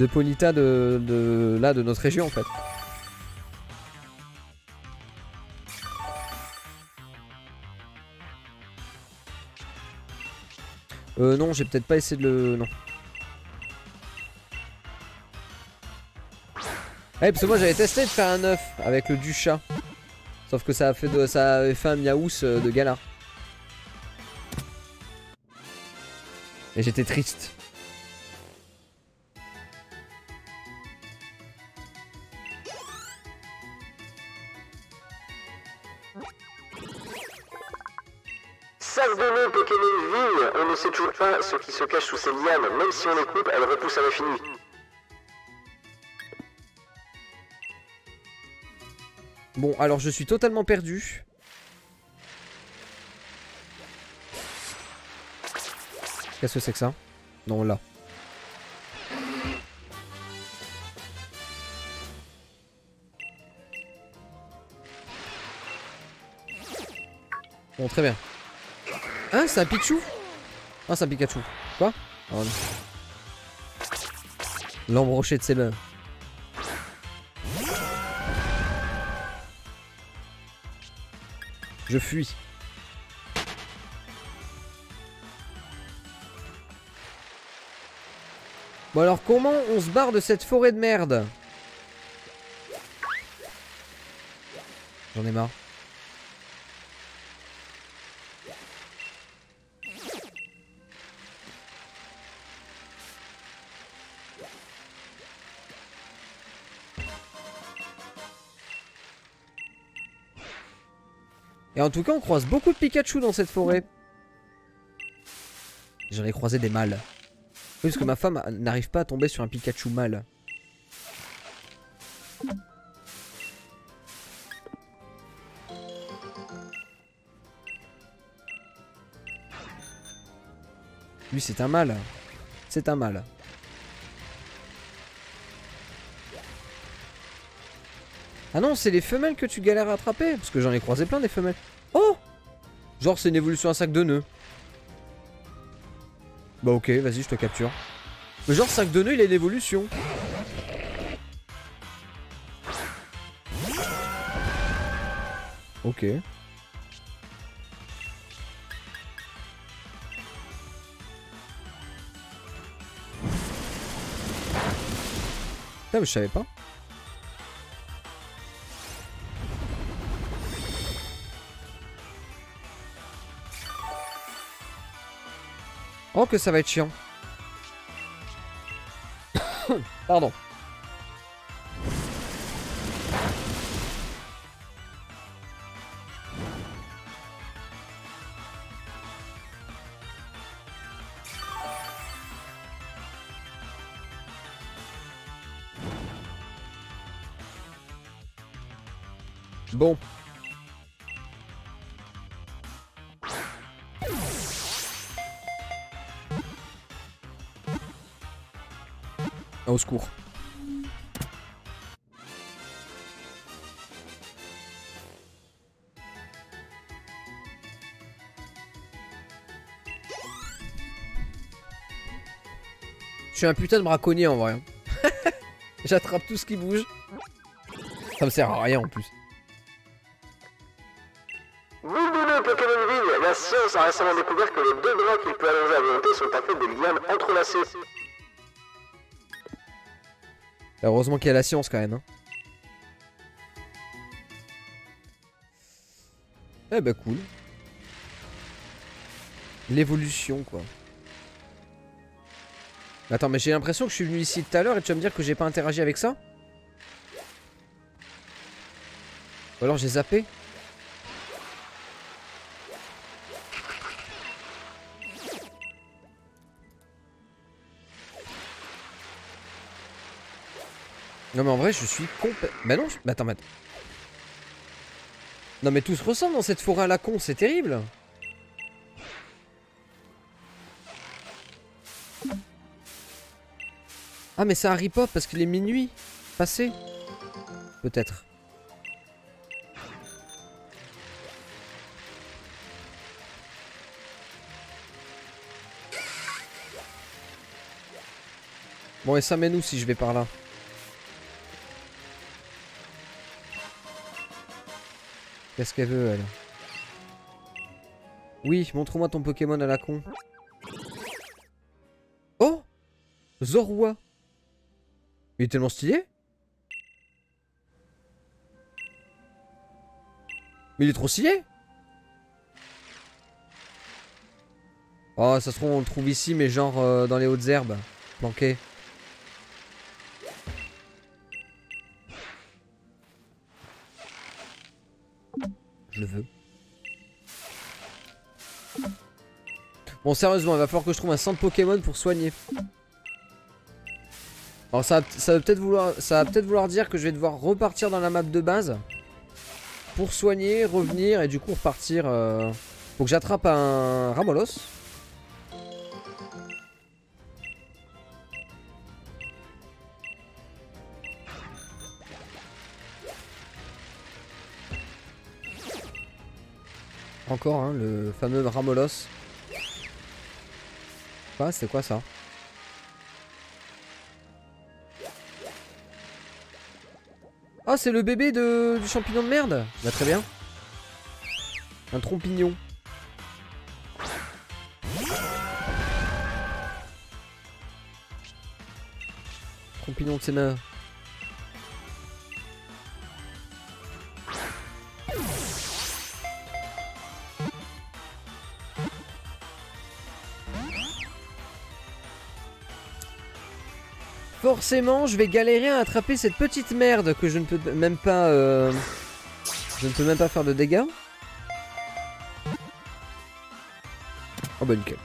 Speaker 1: De Ponita de, de là, de notre région en fait. Euh non, j'ai peut-être pas essayé de le... Non. Ouais, parce que moi j'avais testé de faire un œuf avec le du chat. Sauf que ça a fait, ça avait fait un miaous euh, de galard. Et j'étais triste.
Speaker 2: Nœuds Pokémon Ville, on ne sait toujours pas ce qui se cache sous ces lianes. Même si on les coupe, elles repoussent à l'infini.
Speaker 1: Bon, alors je suis totalement perdu. Qu'est-ce que c'est que ça? Non, là. Bon, très bien. Hein, c'est un Pichu? Ah, c'est un Pikachu. Quoi? Oh. L'embroché de ses mains. Je fuis. Bon alors comment on se barre de cette forêt de merde? J'en ai marre. En tout cas, on croise beaucoup de Pikachu dans cette forêt. J'en ai croisé des mâles. Oui, parce que ma femme n'arrive pas à tomber sur un Pikachu mâle. Lui, c'est un mâle. C'est un mâle. Ah non, c'est les femelles que tu galères à attraper Parce que j'en ai croisé plein des femelles. Oh Genre c'est une évolution à sac de nœuds. Bah ok, vas-y, je te capture. Mais genre sac de nœuds, il a une évolution. Ok. Ah mais je savais pas. Que ça va être chiant. Pardon. Bon. Secours. Je suis un putain de braconnier en vrai. J'attrape tout ce qui bouge. Ça me sert à rien en plus.
Speaker 2: Pokémon Ville, la science a récemment découvert que les deux bras qu'il peut allonger à volonté sont à fait des lianes entrelacées.
Speaker 1: Heureusement qu'il y a la science quand même. Hein. Eh bah cool. L'évolution quoi. Attends mais j'ai l'impression que je suis venu ici tout à l'heure et tu vas me dire que j'ai pas interagi avec ça? Ou alors j'ai zappé? Non mais en vrai je suis complet... Bah non, je... mais attends, mais attends. Non mais tout se ressemble dans cette forêt à la con, c'est terrible Ah mais c'est Harry pas parce qu'il est minuit passé Peut-être. Bon et ça mène où si je vais par là? Qu'est-ce qu'elle veut, elle Oui, montre-moi ton Pokémon à la con. Oh Zorua Il est tellement stylé Mais il est trop stylé Oh, ça se trouve, on le trouve ici, mais genre euh, dans les hautes herbes. Planqué. Bon, sérieusement, il va falloir que je trouve un centre Pokémon pour soigner. Alors ça, ça va peut-être vouloir, dire que je vais devoir repartir dans la map de base pour soigner, revenir et du coup repartir. Euh... Que j'attrape un Ramolos. Encore, hein, le fameux Ramolos. C'est quoi ça Oh, c'est le bébé du champignon de merde Bah très bien. Un trompignon. Trompignon de ses Forcément, je vais galérer à attraper cette petite merde que je ne peux même pas... Euh, je ne peux même pas faire de dégâts. Oh bah nickel.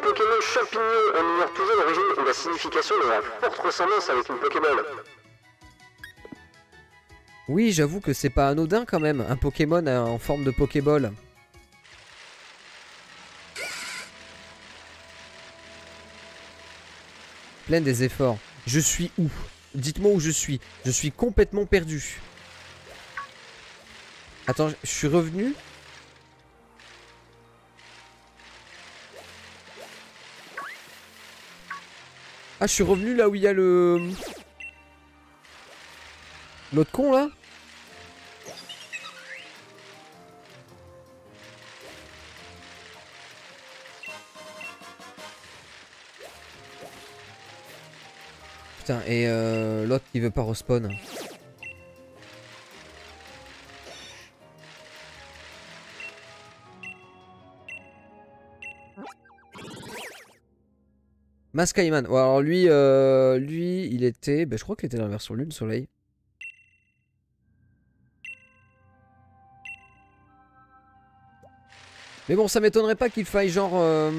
Speaker 2: Pokémon champignon, on ignore toujours l'origine ou la signification de la forte ressemblance avec une Pokéball.
Speaker 1: Oui, j'avoue que c'est pas anodin quand même, un Pokémon en forme de Pokéball. Plein des efforts. Je suis où? Dites-moi où je suis. Je suis complètement perdu. Attends, je suis revenu? Ah, je suis revenu là où il y a le... L'autre con là Putain, et euh, l'autre qui veut pas respawn. Mascaiman. alors lui, euh, lui, il était... Ben, je crois qu'il était dans la version Lune Soleil. Mais bon, ça m'étonnerait pas qu'il faille genre... Euh,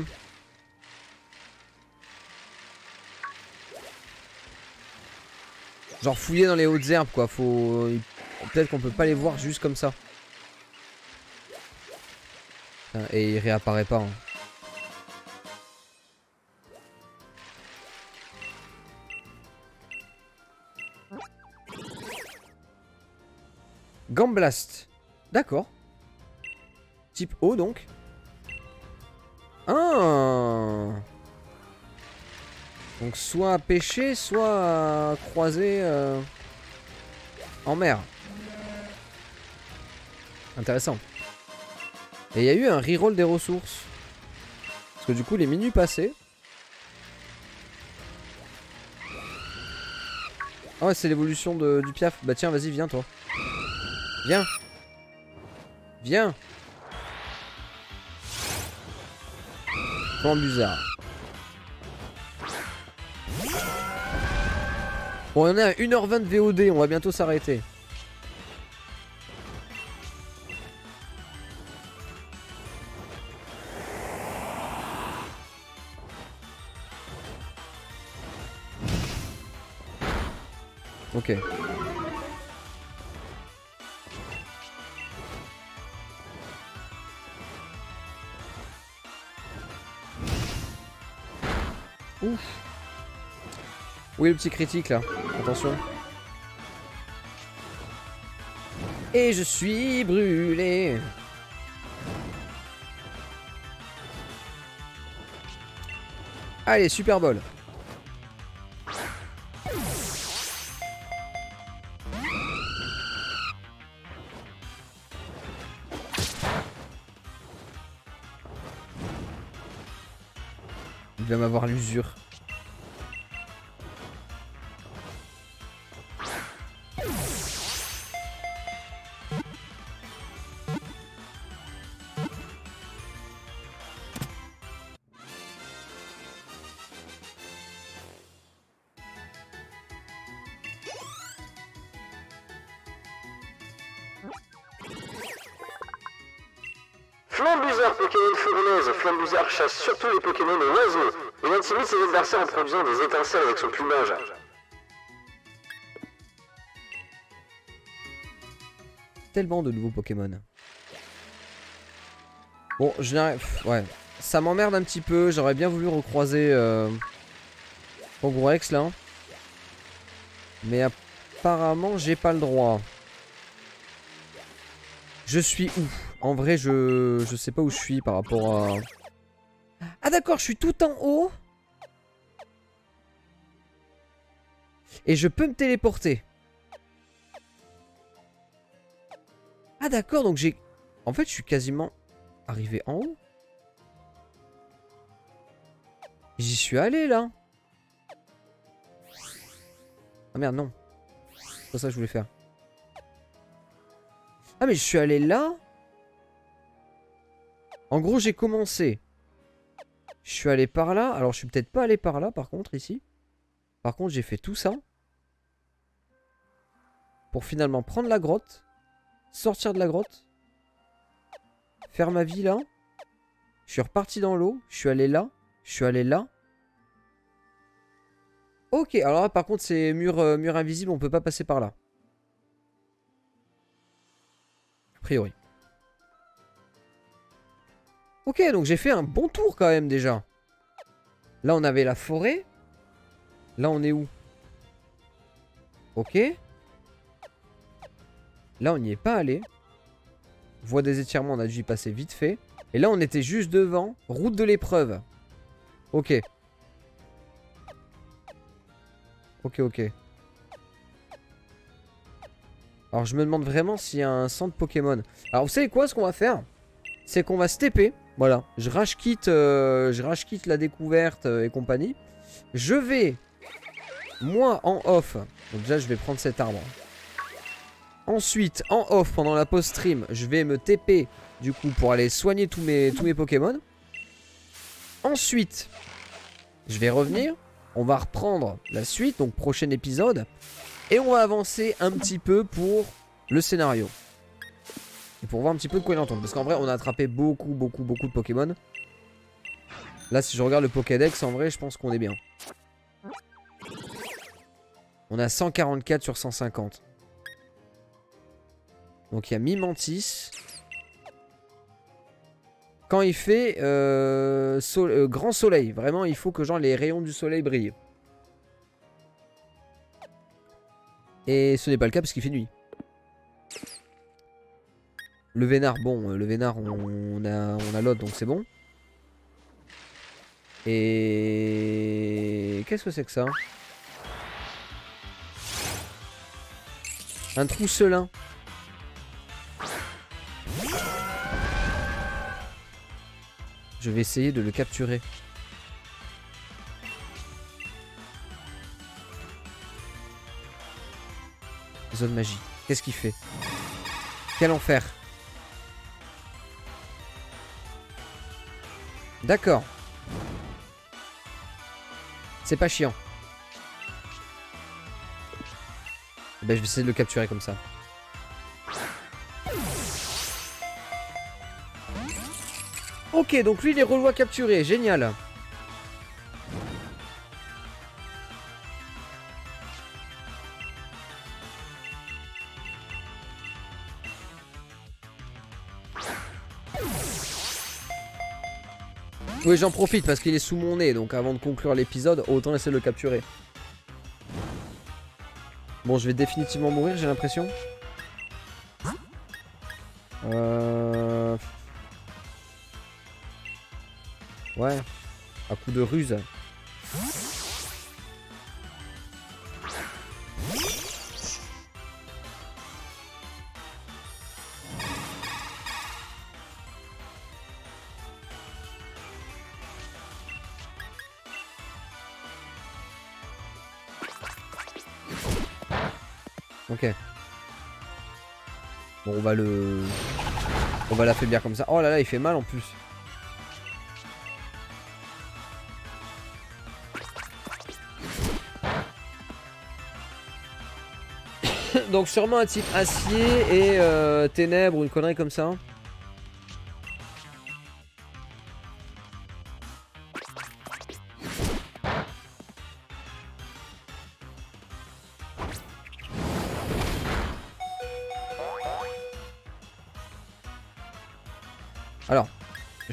Speaker 1: genre fouiller dans les hautes herbes quoi, faut... Peut-être qu'on peut pas les voir juste comme ça. Et il réapparaît pas. Hein. Gamblast. D'accord. Type O donc. Ah Donc soit pêcher, soit croiser euh, en mer. Intéressant. Et il y a eu un reroll des ressources. Parce que du coup, les minuit passés. Ah ouais, c'est l'évolution du piaf. Bah tiens, vas-y, viens toi. Viens. Viens. Bizarre. Bon, on est à 1h20 de VOD, on va bientôt s'arrêter. Ok. Oui, le petit critique là. Attention. Et je suis brûlé. Allez, Super Bowl. Il va m'avoir l'usure.
Speaker 2: Surtout les Pokémon oiseaux. Il intimide ses adversaires en produisant des étincelles avec son plumage.
Speaker 1: Tellement de nouveaux Pokémon. Bon, je n'arrive... Ouais. Ça m'emmerde un petit peu. J'aurais bien voulu recroiser... Euh... Là. Mais apparemment, j'ai pas le droit. Je suis où? En vrai, je... Je sais pas où je suis par rapport à... D'accord, je suis tout en haut. Et je peux me téléporter. Ah d'accord, donc j'ai... En fait, je suis quasiment arrivé en haut. J'y suis allé, là. Ah merde, non. C'est pas ça que je voulais faire. Ah mais je suis allé là. En gros, j'ai commencé. Je suis allé par là. Alors, je suis peut-être pas allé par là, par contre, ici. Par contre, j'ai fait tout ça. Pour finalement prendre la grotte. Sortir de la grotte. Faire ma vie là. Je suis reparti dans l'eau. Je suis allé là. Je suis allé là. Ok, alors par contre, c'est mur, euh, mur invisible. On peut pas passer par là. A priori. Ok, donc j'ai fait un bon tour quand même déjà. Là, on avait la forêt. Là, on est où? Ok. Là, on n'y est pas allé. Voie des étirements, on a dû y passer vite fait. Et là, on était juste devant. Route de l'épreuve. Ok. Ok, ok. Alors, je me demande vraiment s'il y a un centre Pokémon. Alors, vous savez quoi, ce qu'on va faire? C'est qu'on va se TP. Voilà. Je rage quitte, euh, quitte la découverte euh, et compagnie. Je vais, moi, en off. Donc déjà, je vais prendre cet arbre. Ensuite, en off, pendant la pause stream, je vais me TP, du coup, pour aller soigner tous mes, tous mes Pokémon. Ensuite, je vais revenir. On va reprendre la suite, donc prochain épisode. Et on va avancer un petit peu pour le scénario. Et pour voir un petit peu de quoi il en. Parce qu'en vrai, on a attrapé beaucoup, beaucoup, beaucoup de Pokémon. Là, si je regarde le Pokédex, en vrai, je pense qu'on est bien. On a 144 sur 150. Donc il y a Mimantis. Quand il fait euh, euh, grand soleil, vraiment il faut que genre les rayons du soleil brillent. Et ce n'est pas le cas parce qu'il fait nuit. Le vénard, bon, euh, le vénard on, on a, on a l'autre donc c'est bon. Et qu'est-ce que c'est que ça? Un trousselin. Je vais essayer de le capturer. Zone magie. Qu'est-ce qu'il fait? Quel enfer D'accord. C'est pas chiant. Ben, je vais essayer de le capturer comme ça. Ok, donc lui il est relou à génial. Oui, j'en profite parce qu'il est sous mon nez, donc avant de conclure l'épisode, autant essayer de le capturer. Bon, je vais définitivement mourir, j'ai l'impression. Euh... Ouais. À coup de ruse. On va le... On va l'affaiblir comme ça. Oh là là, il fait mal en plus. Donc sûrement un type acier et euh, ténèbres ou une connerie comme ça.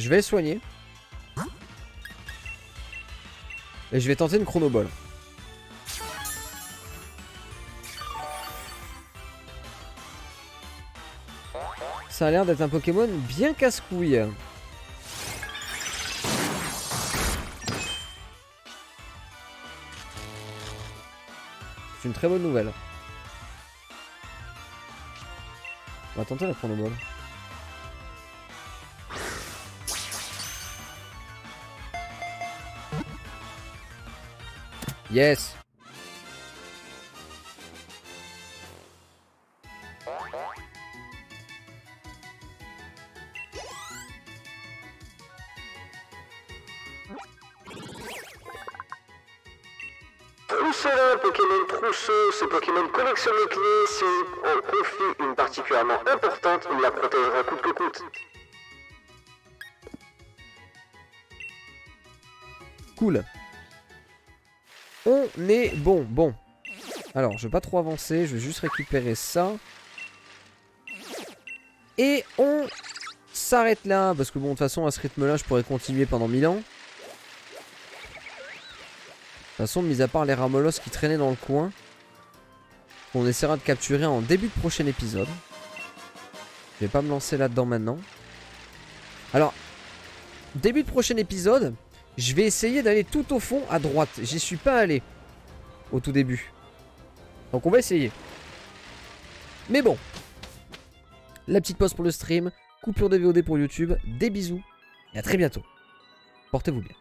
Speaker 1: Je vais soigner. Et je vais tenter une chronoball. Ça a l'air d'être un Pokémon bien casse-couille. C'est une très bonne nouvelle. On va tenter la chronoball. Yes vais pas trop avancer. Je vais juste récupérer ça. Et on s'arrête là. Parce que bon, de toute façon, à ce rythme-là, je pourrais continuer pendant 1000 ans. De toute façon, mis à part les ramolos qui traînaient dans le coin, on essaiera de capturer en début de prochain épisode. Je vais pas me lancer là-dedans maintenant. Alors, début de prochain épisode, je vais essayer d'aller tout au fond à droite. J'y suis pas allé au tout début. Donc on va essayer. Mais bon. La petite pause pour le stream. Coupure de VOD pour YouTube. Des bisous. Et à très bientôt. Portez-vous bien.